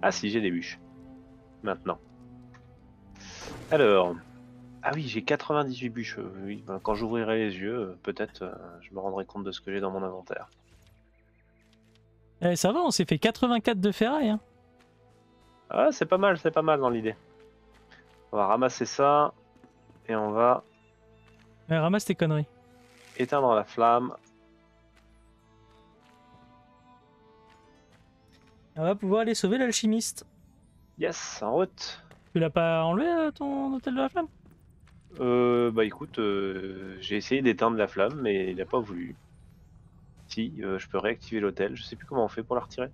S2: Ah si, j'ai des bûches. Maintenant. Alors... Ah oui, j'ai 98 bûches. Oui, ben, quand j'ouvrirai les yeux, euh, peut-être euh, je me rendrai compte de ce que j'ai dans mon inventaire.
S1: Eh, Ça va, on s'est fait 84 de ferraille. Hein.
S2: Ah, c'est pas mal, c'est pas mal dans l'idée. On va ramasser ça, et on va
S1: Eh, ramasse tes conneries.
S2: éteindre la flamme.
S1: On va pouvoir aller sauver l'alchimiste.
S2: Yes, en route.
S1: Tu l'as pas enlevé euh, ton hôtel de la flamme?
S2: Euh, bah écoute, euh, j'ai essayé d'éteindre la flamme, mais il a pas voulu. Si, euh, je peux réactiver l'hôtel, je sais plus comment on fait pour la retirer.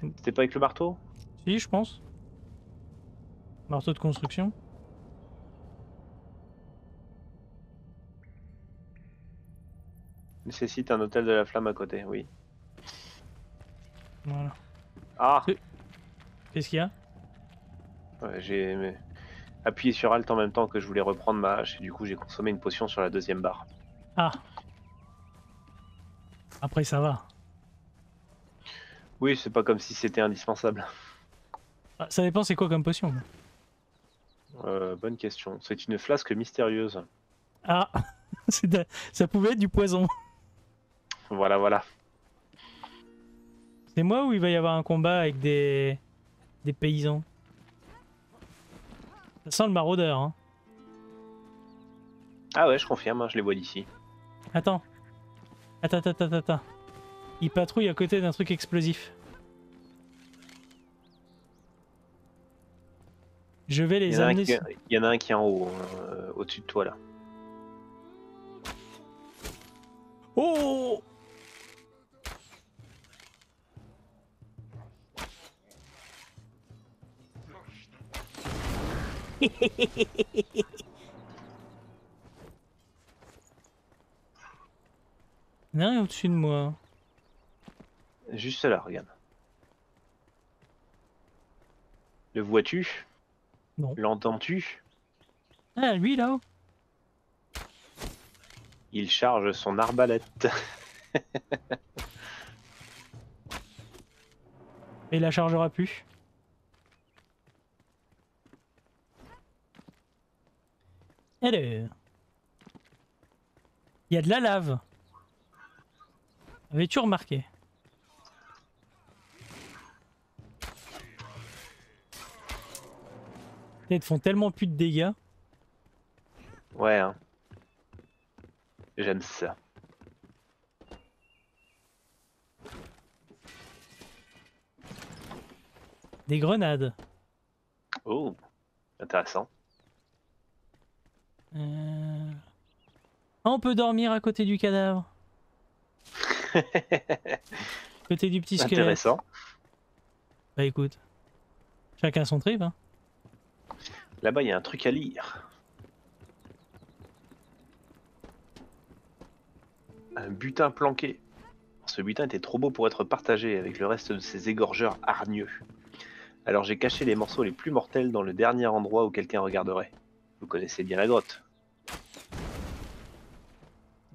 S2: C'était pas avec le marteau?
S1: Si, je pense. Marteau de construction.
S2: Nécessite un hôtel de la flamme à côté, oui.
S1: Voilà.
S2: Ah
S1: Qu'est-ce qu'il y a?
S2: Ouais, J'ai appuyé sur Alt en même temps que je voulais reprendre ma hache et du coup j'ai consommé une potion sur la deuxième barre.
S1: Ah Après, ça va.
S2: Oui, c'est pas comme si c'était indispensable.
S1: Ah, Ça dépend, c'est quoi comme potion
S2: Euh, bonne question. C'est une flasque mystérieuse.
S1: Ah de- Ça pouvait être du poison.
S2: Voilà, voilà.
S1: C'est moi ou il va y avoir un combat avec des, des paysans? Ça sent le maraudeur, hein.
S2: Ah ouais, je confirme, hein, je les vois d'ici.
S1: Attends. Attends, attends, attends, attends. Il patrouille à côté d'un truc explosif. Je vais les amener.
S2: qui,
S1: sur-
S2: il y en a un qui est en haut, euh, au-dessus de toi là.
S1: Oh Il y en a un au-dessus de moi.
S2: Juste là, regarde. Le vois-tu?
S1: Non.
S2: L'entends-tu?
S1: Ah, lui là-haut.
S2: Il charge son arbalète.
S1: Et il la chargera plus. Il y a de la lave. Avais-tu remarqué? Ils font tellement plus de dégâts.
S2: Ouais, hein. J'aime ça.
S1: Des grenades.
S2: Oh, intéressant.
S1: Euh... Ah, on peut dormir à côté du cadavre. côté du petit squelette.
S2: Intéressant.
S1: Bah écoute. Chacun son trip, hein.
S2: Là-bas, il y a un truc à lire. Un butin planqué. Ce butin était trop beau pour être partagé avec le reste de ces égorgeurs hargneux. Alors j'ai caché les morceaux les plus mortels dans le dernier endroit où quelqu'un regarderait. Vous connaissez bien la grotte.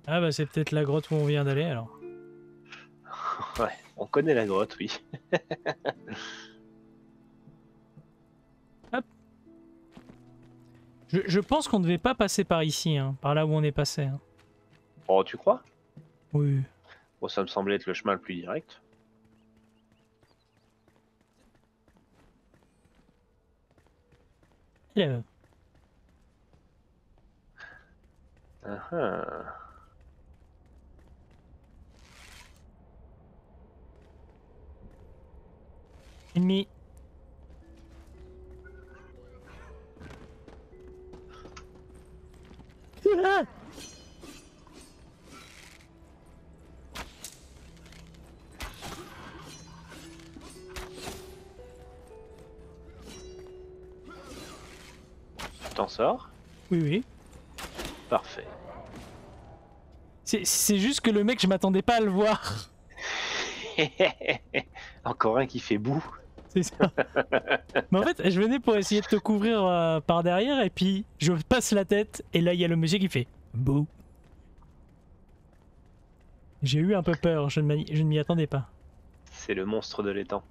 S1: Ah bah c'est peut-être la grotte où on vient d'aller alors.
S2: Ouais, on connaît la grotte, oui.
S1: Je, je pense qu'on ne devait pas passer par ici, hein, par là où on est passé. hein.
S2: Oh, tu crois?
S1: Oui.
S2: Bon, ça me semblait être le chemin le plus direct.
S1: Alors,
S2: Ah ah.
S1: Ennemi. Ah
S2: t'en sors
S1: oui, oui.
S2: Parfait.
S1: C'est- C'est juste que le mec, je m'attendais pas à le voir.
S2: Encore un qui fait boue.
S1: C'est ça. Mais en fait, je venais pour essayer de te couvrir euh, par derrière et puis je passe la tête et là il y a le monsieur qui fait bouh. J'ai eu un peu peur, je ne m'y- je ne m'y attendais pas.
S2: C'est le monstre de l'étang.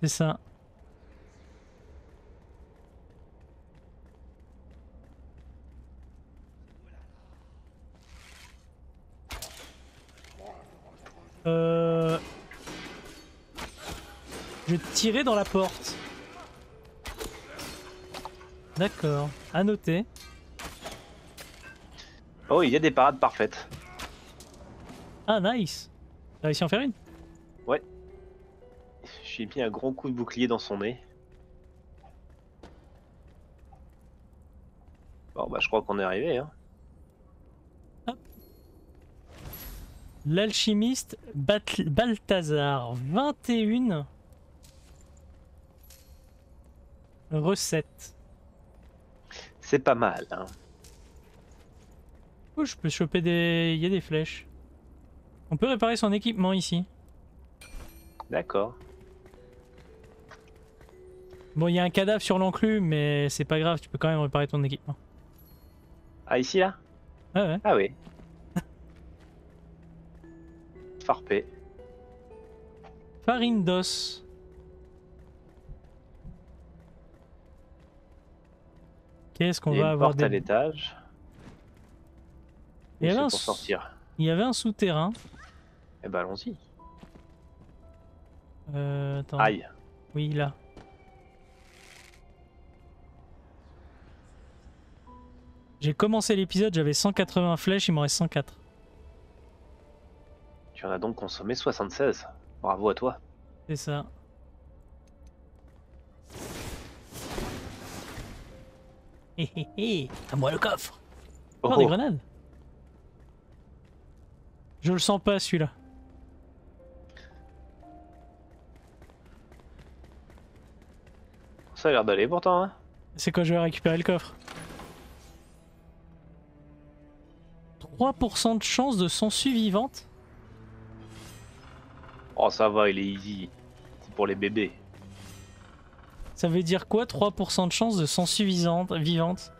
S1: C'est ça. Euh... Je tirais dans la porte. D'accord. À noter.
S2: Oh, il y a des parades parfaites.
S1: Ah, nice. T'as réussi à en faire une?
S2: J'ai mis un gros coup de bouclier dans son nez. Bon, bah, je crois qu'on est arrivé. Hein.
S1: L'alchimiste Balthazar. 21 recettes.
S2: C'est pas mal. Hein.
S1: Oh, je peux choper des... Il y a des flèches. On peut réparer son équipement ici.
S2: D'accord.
S1: Bon, il y a un cadavre sur l'enclume, mais c'est pas grave, tu peux quand même réparer ton équipement.
S2: Ah, ici, là?
S1: Ouais, ouais.
S2: Ah oui. Farpé.
S1: Farine d'os. Qu'est-ce qu'on va
S2: une
S1: avoir
S2: porte à
S1: des...
S2: l'étage.
S1: Il y
S2: Et
S1: avait
S2: c'est
S1: un
S2: pour
S1: s-
S2: sortir.
S1: Il y avait un souterrain.
S2: Eh ben, allons-y.
S1: Euh, attends.
S2: Aïe.
S1: Oui, là. J'ai commencé l'épisode, j'avais 180 flèches, il m'en reste 104.
S2: Tu en as donc consommé 76. Bravo à toi.
S1: C'est ça. Hé hé hé, à moi le coffre. Oh,
S2: Oh,
S1: des grenades. Je le sens pas celui-là.
S2: ça a l'air d'aller pourtant. Hein
S1: C'est quand je vais récupérer le coffre. 3% de chance de sangsue vivante
S2: oh, ça va, il est easy. C'est pour les bébés.
S1: Ça veut dire quoi 3% de chance de sangsue vivante, vivante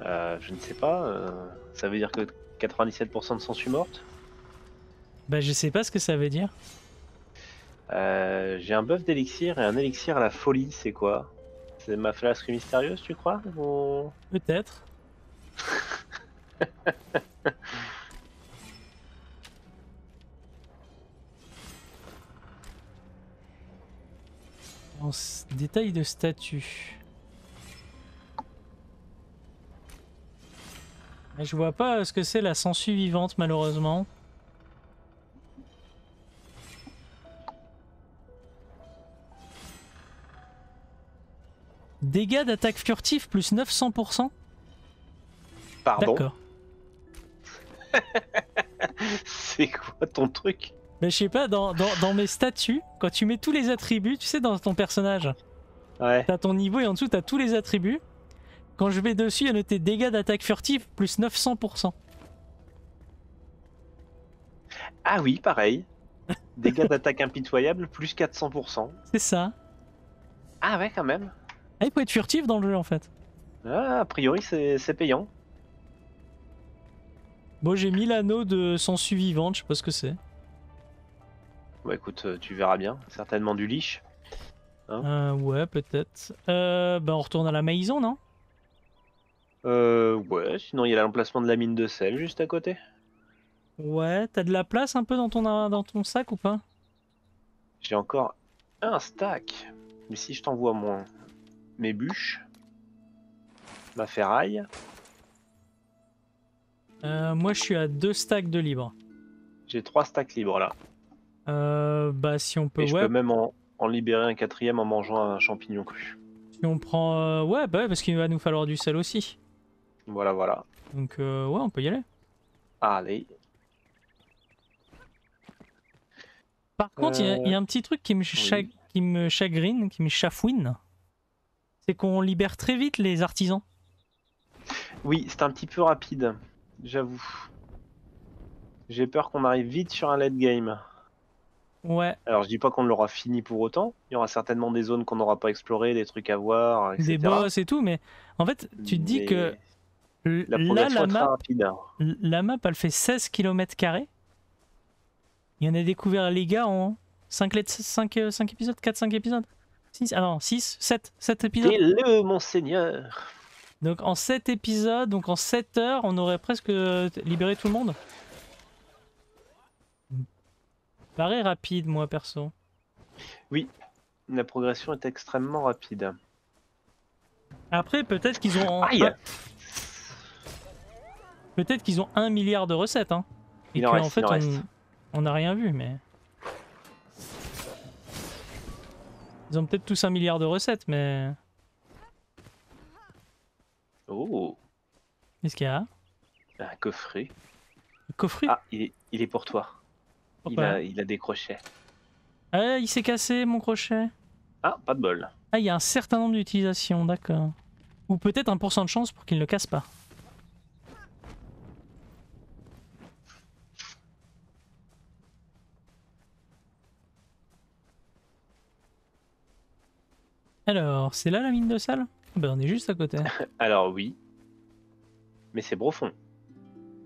S2: Euh, je ne sais pas. euh, ça veut dire que 97% de sangsues mortes
S1: Bah je sais pas ce que ça veut dire.
S2: Euh, J'ai un bœuf d'élixir et un élixir à la folie, c'est quoi? C'est ma flasque mystérieuse, tu crois? Ou-
S1: Peut-être. En détail de statut. Mais Je vois pas ce que c'est la sangsue vivante malheureusement. Dégâts d'attaque furtif plus 900%.
S2: Pardon?
S1: D'accord.
S2: C'est quoi ton truc?
S1: Mais je sais pas, dans, dans, dans mes statuts, quand tu mets tous les attributs, tu sais, dans ton personnage,
S2: Ouais.
S1: t'as ton niveau et en dessous t'as tous les attributs. Quand je vais dessus, il y a noté dégâts d'attaque furtive plus 900%.
S2: Ah oui, pareil. Dégâts d'attaque impitoyable, plus 400%.
S1: C'est ça.
S2: Ah ouais, quand même.
S1: Ah, il peut être furtif dans le jeu en fait.
S2: Ah, a priori, c'est c'est payant.
S1: Bon, j'ai mis l'anneau de sangsue vivante, je sais pas ce que c'est.
S2: Bah écoute, euh, tu verras bien. Certainement du liche.
S1: Euh, ouais, peut-être. Euh, bah, on retourne à la maison, non?
S2: Euh, ouais, sinon il y a l'emplacement de la mine de sel juste à côté.
S1: Ouais, t'as de la place un peu dans ton, dans ton sac ou pas?
S2: J'ai encore un stack. Mais si je t'envoie mon... mes bûches, ma ferraille,
S1: euh, Moi, je suis à deux stacks de libre.
S2: j'ai trois stacks libres là.
S1: Euh, bah, si on peut,
S2: Et je
S1: ouais,
S2: peux même en, en libérer un quatrième en mangeant un champignon cru.
S1: si on prend, euh, ouais, bah, ouais, parce qu'il va nous falloir du sel aussi.
S2: Voilà, voilà.
S1: Donc, euh, ouais, on peut y aller.
S2: Allez.
S1: Par contre, il y a-
S2: Euh,
S1: il y, a un petit truc qui me,
S2: oui.
S1: qui me chagrine, qui me chafouine. C'est qu'on libère très vite les artisans.
S2: Oui, c'est un petit peu rapide, j'avoue. J'ai peur qu'on arrive vite sur un late game.
S1: Ouais,
S2: Alors je dis pas qu'on l'aura fini pour autant. Il y aura certainement des zones qu'on n'aura pas explorées, des trucs à voir, etc.
S1: des boss et tout, mais en fait, tu te dis
S2: Mais
S1: que
S2: la
S1: là, la map,
S2: rapide.
S1: la map, elle fait 16 km. Il y en a découvert les gars en 5, 5, épisodes 4-5 épisodes 6, ah non, 6, 7, 7 épisodes.
S2: T'es le monseigneur.
S1: Donc en 7 épisodes, donc en 7 heures, on aurait presque euh, libéré tout le monde. Paraît rapide, moi perso.
S2: La progression est extrêmement rapide.
S1: Après, peut-être qu'ils ont.
S2: Aïe
S1: un- Peut-être qu'ils ont un milliard de recettes, hein. Et
S2: Il en
S1: fait, on n'a rien vu, mais. Ils ont peut-être tous un milliard de recettes, mais.
S2: Oh,
S1: Qu'est-ce qu'il y a?
S2: Un coffret.
S1: Le coffret?
S2: Ah, il est, il est pour toi. Il a, il des crochets.
S1: Ah, il s'est cassé mon crochet.
S2: Ah, pas de bol.
S1: Ah, il y a un certain nombre d'utilisations, d'accord. Ou peut-être un pourcent de chance pour qu'il ne casse pas. Alors, c'est là la mine de sale ah Ben, bah, on est juste à côté.
S2: Alors, oui. Mais c'est profond.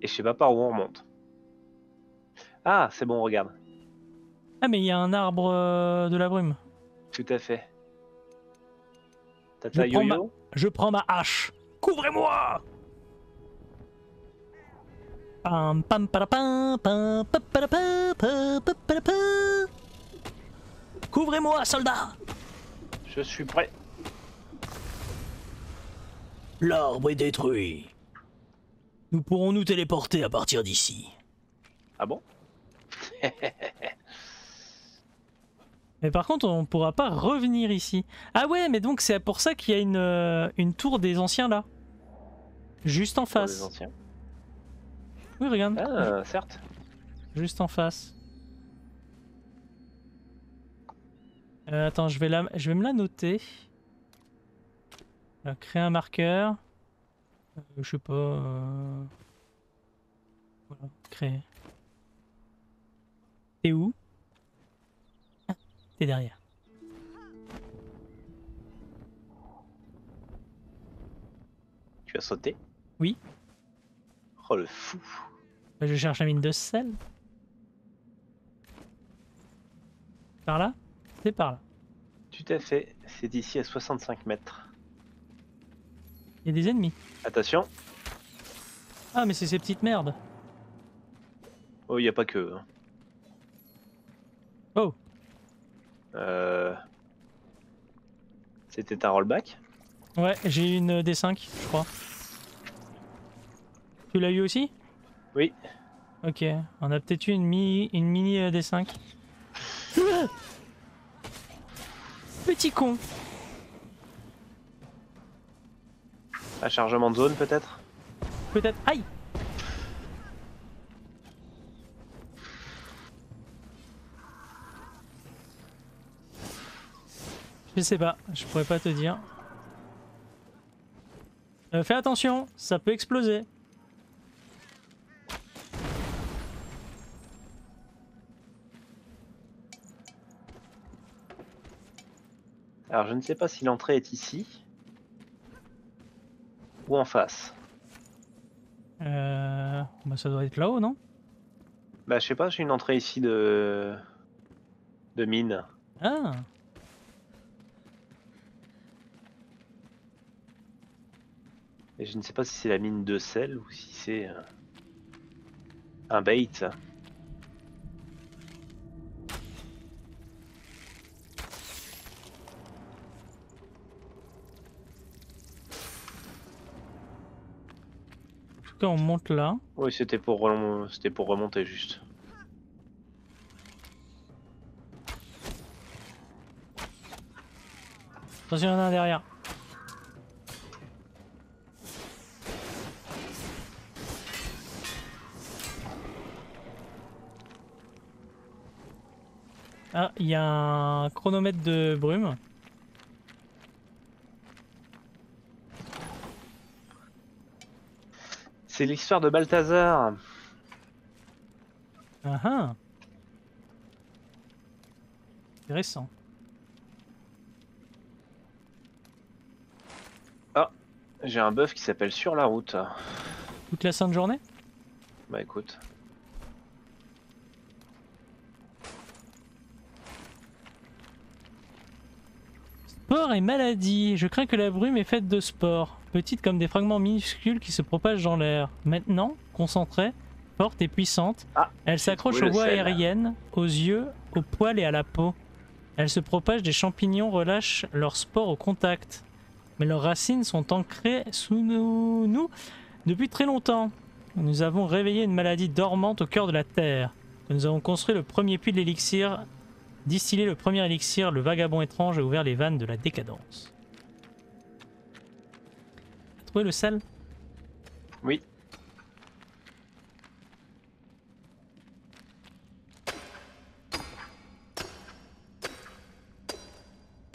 S2: Et je sais pas par où on remonte. Ah, c'est bon, regarde.
S1: Ah mais il y a un arbre euh, de la brume.
S2: Tout à fait.
S1: Prends ma-
S2: Yo-Yo?
S1: Je prends ma hache. Couvrez-moi Pam pam pam pam. Couvrez-moi, soldat
S2: Je suis prêt.
S1: L'arbre est détruit. Nous pourrons nous téléporter à partir d'ici.
S2: Ah bon?
S1: Mais par contre, on pourra pas revenir ici. Ah ouais, mais donc c'est pour ça qu'il y a une, euh, une tour des anciens là. Juste en face.
S2: anciens.
S1: Oui, regarde.
S2: Ah, certes.
S1: Juste en face. Euh, attends, je vais, la... je vais me la noter. Euh, créer un marqueur. Euh, je sais pas. Voilà, créer. T'es où? Ah, T'es derrière.
S2: Tu as sauté?
S1: Oui.
S2: Oh le fou.
S1: Bah, Je cherche la mine de sel. Par là? C'est par là.
S2: Tout à fait. C'est ici à 65 mètres.
S1: Il y a des ennemis.
S2: Attention.
S1: Ah, mais c'est ces petites merdes.
S2: Oh, il n'y a pas que.
S1: Oh.
S2: Euh... C'était un rollback
S1: Ouais, j'ai une D5, je crois. Tu l'as eu aussi?
S2: Oui.
S1: Ok, on a peut-être eu une mini, une mini euh, D5. Ah Petit con
S2: Un chargement de zone peut-être?
S1: Peut-être. Aïe Je sais pas, je pourrais pas te dire. Euh, fais attention, ça peut exploser.
S2: Alors je ne sais pas si l'entrée est ici ou en face.
S1: Euh, bah ça doit être là-haut, non?
S2: Bah je sais pas, j'ai une entrée ici de de mine.
S1: Ah
S2: Et je ne sais pas si c'est la mine de sel ou si c'est euh, un bait.
S1: En tout cas, on monte là.
S2: Oui, c'était pour c'était pour remonter juste.
S1: Attention, il y en a un derrière. Ah, il y a un chronomètre de brume.
S2: C'est l'histoire de Balthazar.
S1: Ah ah. Intéressant.
S2: J'ai un bœuf qui s'appelle Sur la route.
S1: Toute la sainte journée?
S2: Bah écoute.
S1: Sport et maladie. Je crains que la brume est faite de spores, petites comme des fragments minuscules qui se propagent dans l'air. Maintenant, concentrée, forte et puissante,
S2: Ah,
S1: elle s'accroche aux voies aériennes, aux yeux, aux poils et à la peau. Elle se propage des champignons, relâchent leurs spores au contact. Mais leurs racines sont ancrées sous nous, nous depuis très longtemps. Nous avons réveillé une maladie dormante au cœur de la Terre. Nous avons construit le premier puits de l'élixir distillé le premier élixir, le vagabond étrange a ouvert les vannes de la décadence. T'as trouvé le sel?
S2: Oui.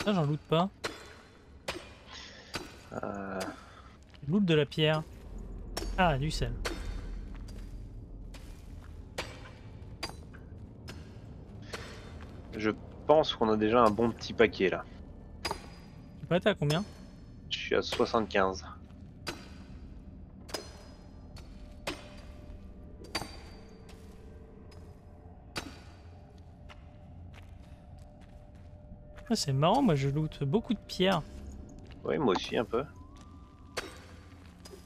S1: Ça, j'en loot pas.
S2: Euh,
S1: Je loot de la pierre. Ah, du sel.
S2: Je pense qu'on a déjà un bon petit paquet là.
S1: Ouais, t'as combien
S2: Je suis à 75.
S1: Ah, C'est marrant, moi je loot beaucoup de pierres.
S2: Oui, moi aussi un peu.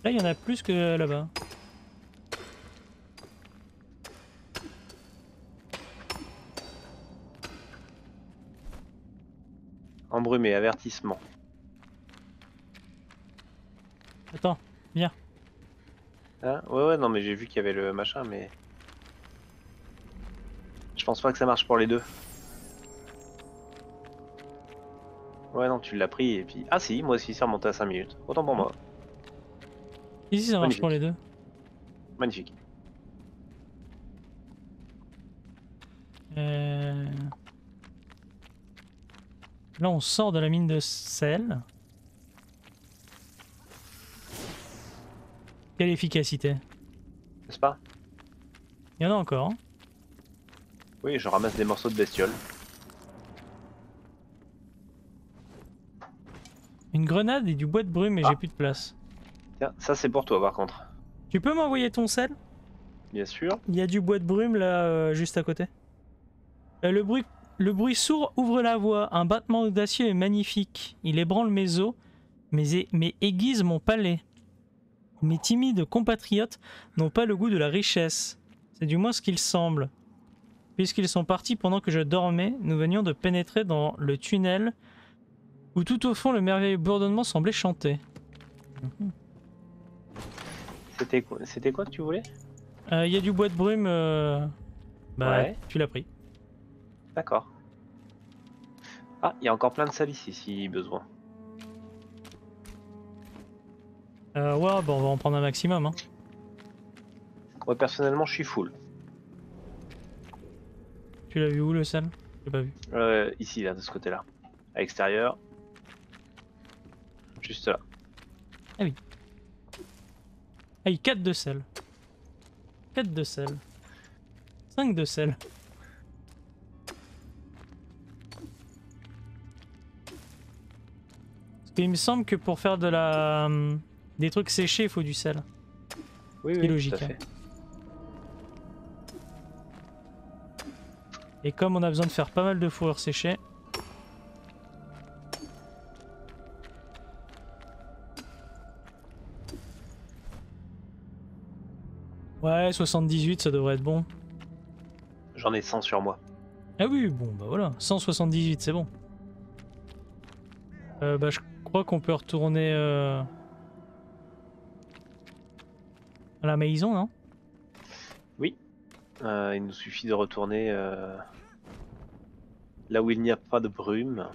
S1: Là, il y en a plus que là-bas.
S2: Embrumé, avertissement.
S1: Attends,
S2: Hein ouais, ouais, non, mais j'ai vu qu'il y avait le machin, mais. Je pense pas que ça marche pour les deux. Ouais, non, tu l'as pris et puis. Ah, si, moi aussi, c'est remonté à 5 minutes. Autant pour moi.
S1: ici ça marche pour les deux.
S2: Magnifique.
S1: Euh, Là, on sort de la mine de sel. Quelle efficacité
S2: N'est-ce pas?
S1: Il y en a encore. hein
S2: Oui, je ramasse des morceaux de bestiole.
S1: Une grenade et du bois de brume, mais
S2: Ah.
S1: j'ai plus de place.
S2: Tiens, ça c'est pour toi par contre.
S1: Tu peux m'envoyer ton sel?
S2: Bien sûr.
S1: Il y a du bois de brume là, euh, juste à côté. Euh, le, bruit, le bruit sourd ouvre la voie. Un battement audacieux est magnifique. Il ébranle mes os, mais, mais aiguise mon palais. Mes timides compatriotes n'ont pas le goût de la richesse. C'est du moins ce qu'il semble. Puisqu'ils sont partis pendant que je dormais, nous venions de pénétrer dans le tunnel où tout au fond le merveilleux bourdonnement semblait chanter.
S2: C'était quoi, c'était quoi que tu voulais?
S1: Euh, Il y a du bois de brume. euh, Bah,
S2: Ouais.
S1: tu l'as pris.
S2: D'accord. Ah, il y a encore plein de sel ici si besoin.
S1: Euh, ouais, bon, on va en prendre un maximum. Hein.
S2: Moi personnellement, je suis full.
S1: Tu l'as vu où le sel J'ai pas vu.
S2: Euh, ici, là, de ce côté-là. À l'extérieur. Juste là.
S1: Ah, 4 de sel. 4 de sel. 5 de sel. Qu'il me semble que pour faire de la... hum, des trucs séchés, il faut du sel.
S2: Oui,
S1: C'est
S2: oui,
S1: logique,
S2: tout à
S1: hein.
S2: fait.
S1: Et comme on a besoin de faire pas mal de fourrure séchée... Ouais, 78, ça devrait être bon.
S2: J'en ai 100 sur moi.
S1: Ah oui, bon, bah voilà, 178, c'est bon. Euh, bah, je crois qu'on peut retourner euh, à la maison, non?
S2: Euh, il nous suffit de retourner euh, là où il n'y a pas de brume.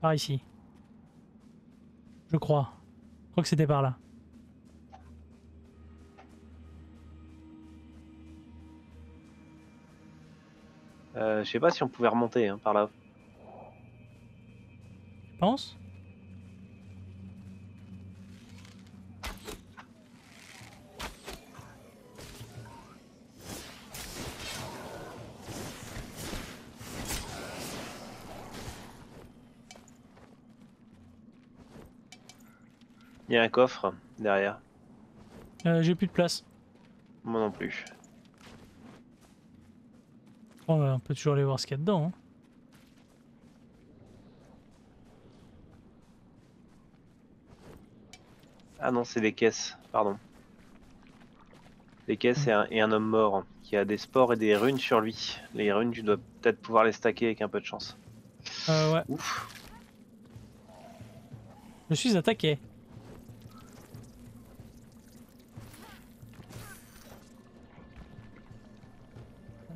S1: Par ici. Je crois. Je crois que c'était par là.
S2: Euh, je sais pas si on pouvait remonter hein, par là. Il y a un coffre derrière.
S1: Euh, J'ai plus de place.
S2: Moi non plus.
S1: On peut toujours aller voir ce qu'il y a dedans. hein.
S2: Ah non, c'est des caisses, pardon. Des caisses et un, et un homme mort qui a des spores et des runes sur lui. Les runes, tu dois peut-être pouvoir les stacker avec un peu de chance.
S1: Euh, ouais,
S2: Ouf.
S1: je suis attaqué.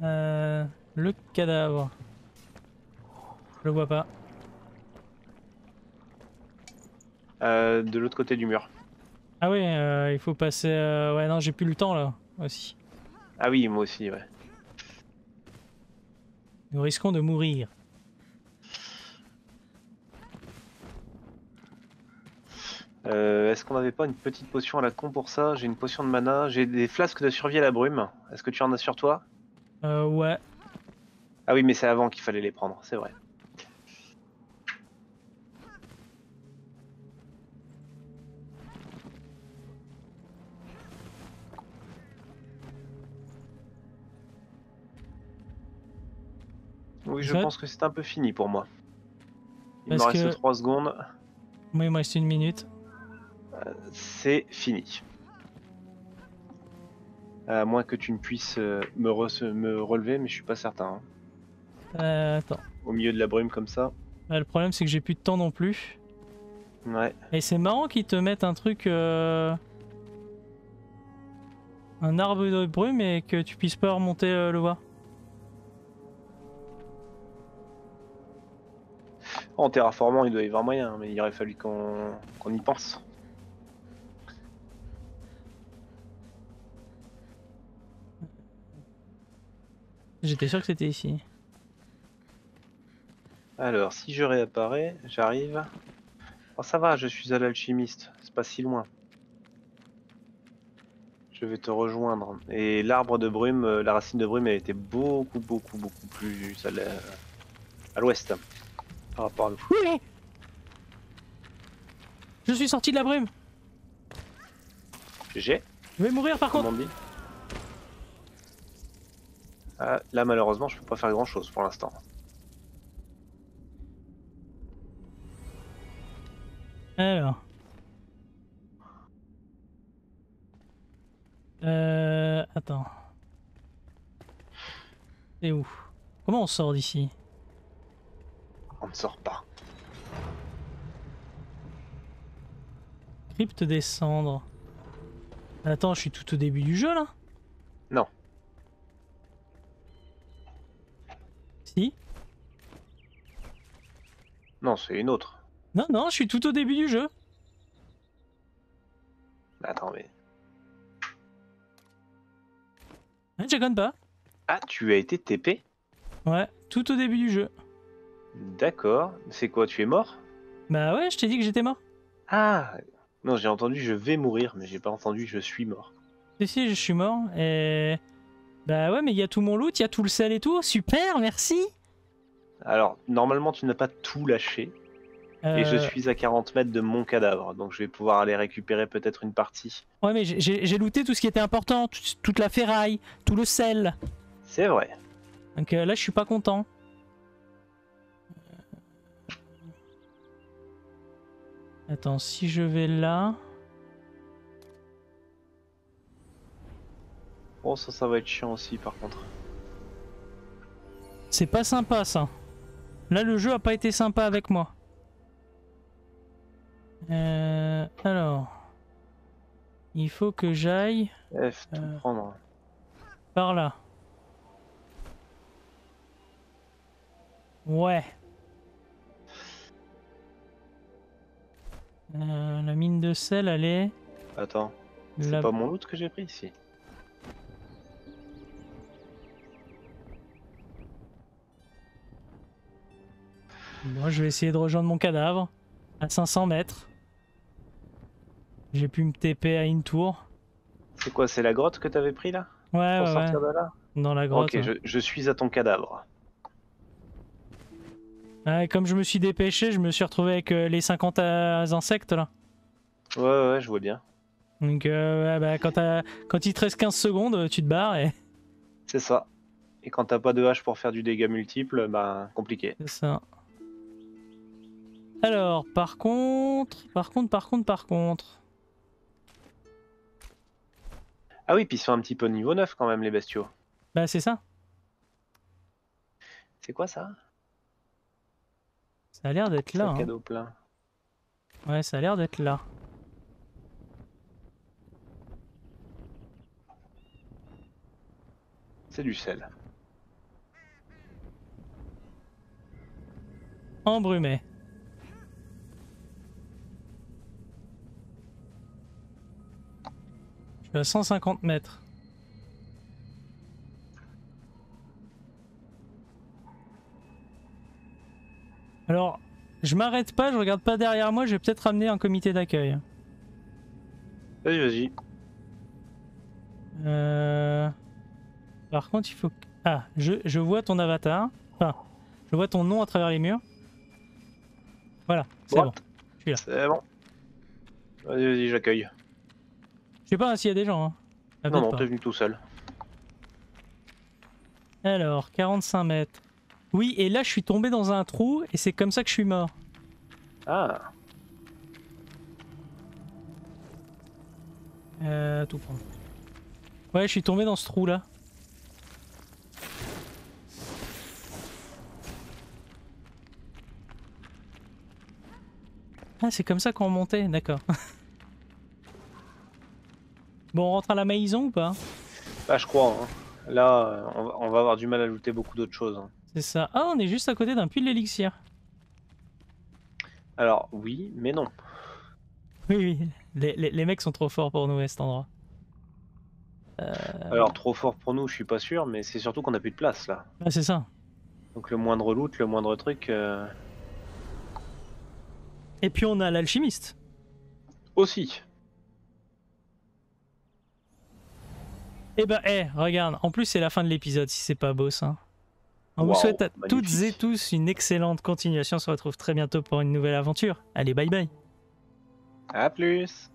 S1: Euh, le cadavre. Je le vois pas.
S2: Euh, de l'autre côté du mur.
S1: Ah oui, euh, il faut passer... euh, Ouais, non, j'ai plus le temps là, aussi.
S2: Ah oui, moi aussi, ouais.
S1: Nous risquons de mourir.
S2: Euh, Est-ce qu'on n'avait pas une petite potion à la con pour ça? J'ai une potion de mana, j'ai des flasques de survie à la brume. Est-ce que tu en as sur toi?
S1: Euh, ouais.
S2: Ah oui, mais c'est avant qu'il fallait les prendre, c'est vrai. Oui, je pense que c'est un peu fini pour moi. Il
S1: Parce
S2: me reste
S1: que-
S2: 3 secondes.
S1: Oui, il me reste une minute.
S2: C'est fini. À moins que tu ne puisses euh, me, re- me relever, mais je suis pas certain. hein.
S1: Euh, attends.
S2: Au milieu de la brume comme ça.
S1: Ah, le problème, c'est que j'ai plus de temps non plus.
S2: Ouais.
S1: Et c'est marrant qu'ils te mettent un truc. euh, Un arbre de brume et que tu puisses pas remonter euh, le voir.
S2: En terraformant, il doit y avoir moyen, mais il aurait fallu qu'on y pense.
S1: J'étais sûr que c'était ici.
S2: Alors, si je réapparais, j'arrive. Oh, ça va, je suis à l'alchimiste, c'est pas si loin. Je vais te rejoindre. Et l'arbre de brume, euh, la racine de brume, elle était beaucoup, beaucoup, beaucoup plus à l'ouest par rapport à nous.
S1: Oui Je suis sorti de la brume
S2: J'ai,
S1: Je vais mourir par contre.
S2: Ah, là, malheureusement, je peux pas faire grand chose pour l'instant.
S1: Alors. Euh. Attends. C'est où? Comment on sort d'ici?
S2: On ne sort pas.
S1: Crypte des cendres. Attends, je suis tout au début du jeu là
S2: Non.
S1: Si
S2: Non, c'est une autre.
S1: Non, non, je suis tout au début du jeu.
S2: Attends, mais.
S1: Je déconne pas.
S2: Ah, tu as été TP
S1: Ouais, tout au début du jeu.
S2: D'accord. C'est quoi, tu es mort?
S1: Bah ouais, je t'ai dit que j'étais mort.
S2: Ah Non, j'ai entendu je vais mourir, mais j'ai pas entendu je suis mort.
S1: Si, si, je suis mort. Et. Bah ouais, mais il y a tout mon loot, il y a tout le sel et tout. Super, merci.
S2: Alors, normalement, tu n'as pas tout lâché, et je
S1: Euh,
S2: suis à 40 mètres de mon cadavre, donc je vais pouvoir aller récupérer peut-être une partie.
S1: Ouais, mais j'ai- looté tout ce qui était important, tout- toute la ferraille, tout le sel.
S2: C'est vrai.
S1: Donc euh, là, je suis pas content. Attends, si je vais là.
S2: Bon, ça, ça va être chiant aussi, par contre.
S1: C'est pas sympa ça. Là, le jeu a pas été sympa avec moi. Euh, alors. Il faut que j'aille
S2: F, tout
S1: Euh.
S2: prendre.
S1: par là. Ouais. Euh, la mine de sel, elle est
S2: Attends, c'est pas mon loot que j'ai pris ici.
S1: Moi, je vais essayer de rejoindre mon cadavre à 500 mètres. J'ai pu me TP à une tour.
S2: C'est quoi, c'est la grotte que t'avais pris là?
S1: Ouais,
S2: Pour
S1: ouais, ouais,
S2: sortir de là?
S1: Dans la grotte.
S2: Ok, je, je suis à ton cadavre.
S1: Comme je me suis dépêché, je me suis retrouvé avec euh, les 50 insectes là.
S2: Ouais, ouais, je vois bien.
S1: Donc, euh, bah, quand, quand il te reste 15 secondes, euh, tu te barres et
S2: C'est ça. Et quand t'as pas de hache pour faire du dégât multiple, ben compliqué.
S1: c'est ça. Alors, par contre, par contre, par contre, par contre.
S2: Ah oui, puis ils sont un petit peu niveau 9 quand même, les bestiaux.
S1: Bah, c'est ça.
S2: C'est quoi ça?
S1: Ça a l'air d'être là. Hein.
S2: cadeau plein.
S1: Ouais, ça a l'air d'être là.
S2: C'est du sel.
S1: Embrumé. Je suis à 150 mètres. Alors, je m'arrête pas, je regarde pas derrière moi, je vais peut-être ramener un comité d'accueil.
S2: Vas-y, vas-y.
S1: Euh... Par contre, il faut... que- Ah, je, je vois ton avatar. Enfin, je vois ton nom à travers les murs. Voilà, c'est bon. je suis là.
S2: C'est bon. Vas-y, vas-y, j'accueille.
S1: Je sais pas s'il y a des gens. Hein. Ah,
S2: non, non, t'es venu tout seul.
S1: Alors, 45 mètres. Oui, et là je suis tombé dans un trou et c'est comme ça que je suis mort.
S2: Ah,
S1: Euh, tout prendre. Ouais, je suis tombé dans ce trou là. Ah, c'est comme ça qu'on montait, d'accord. bon, on rentre à la maison ou pas?
S2: Bah je crois. hein. Là, on va, on va avoir du mal à looter beaucoup d'autres choses. hein.
S1: C'est ça. Ah, on est juste à côté d'un puits de l'élixir.
S2: Alors, oui, mais non.
S1: Oui, oui. Les, les- les mecs sont trop forts pour nous à cet endroit.
S2: Alors, trop fort pour nous, je suis pas sûr, mais c'est surtout qu'on a plus de place là.
S1: Ah, c'est ça.
S2: Donc, le moindre loot, le moindre truc. euh,
S1: Et puis on a l'alchimiste.
S2: Aussi.
S1: Eh ben, eh, regarde, en plus c'est la fin de l'épisode si c'est pas beau ça. On vous souhaite à toutes et tous une excellente continuation. On se retrouve très bientôt pour une nouvelle aventure. Allez, bye bye.
S2: À plus.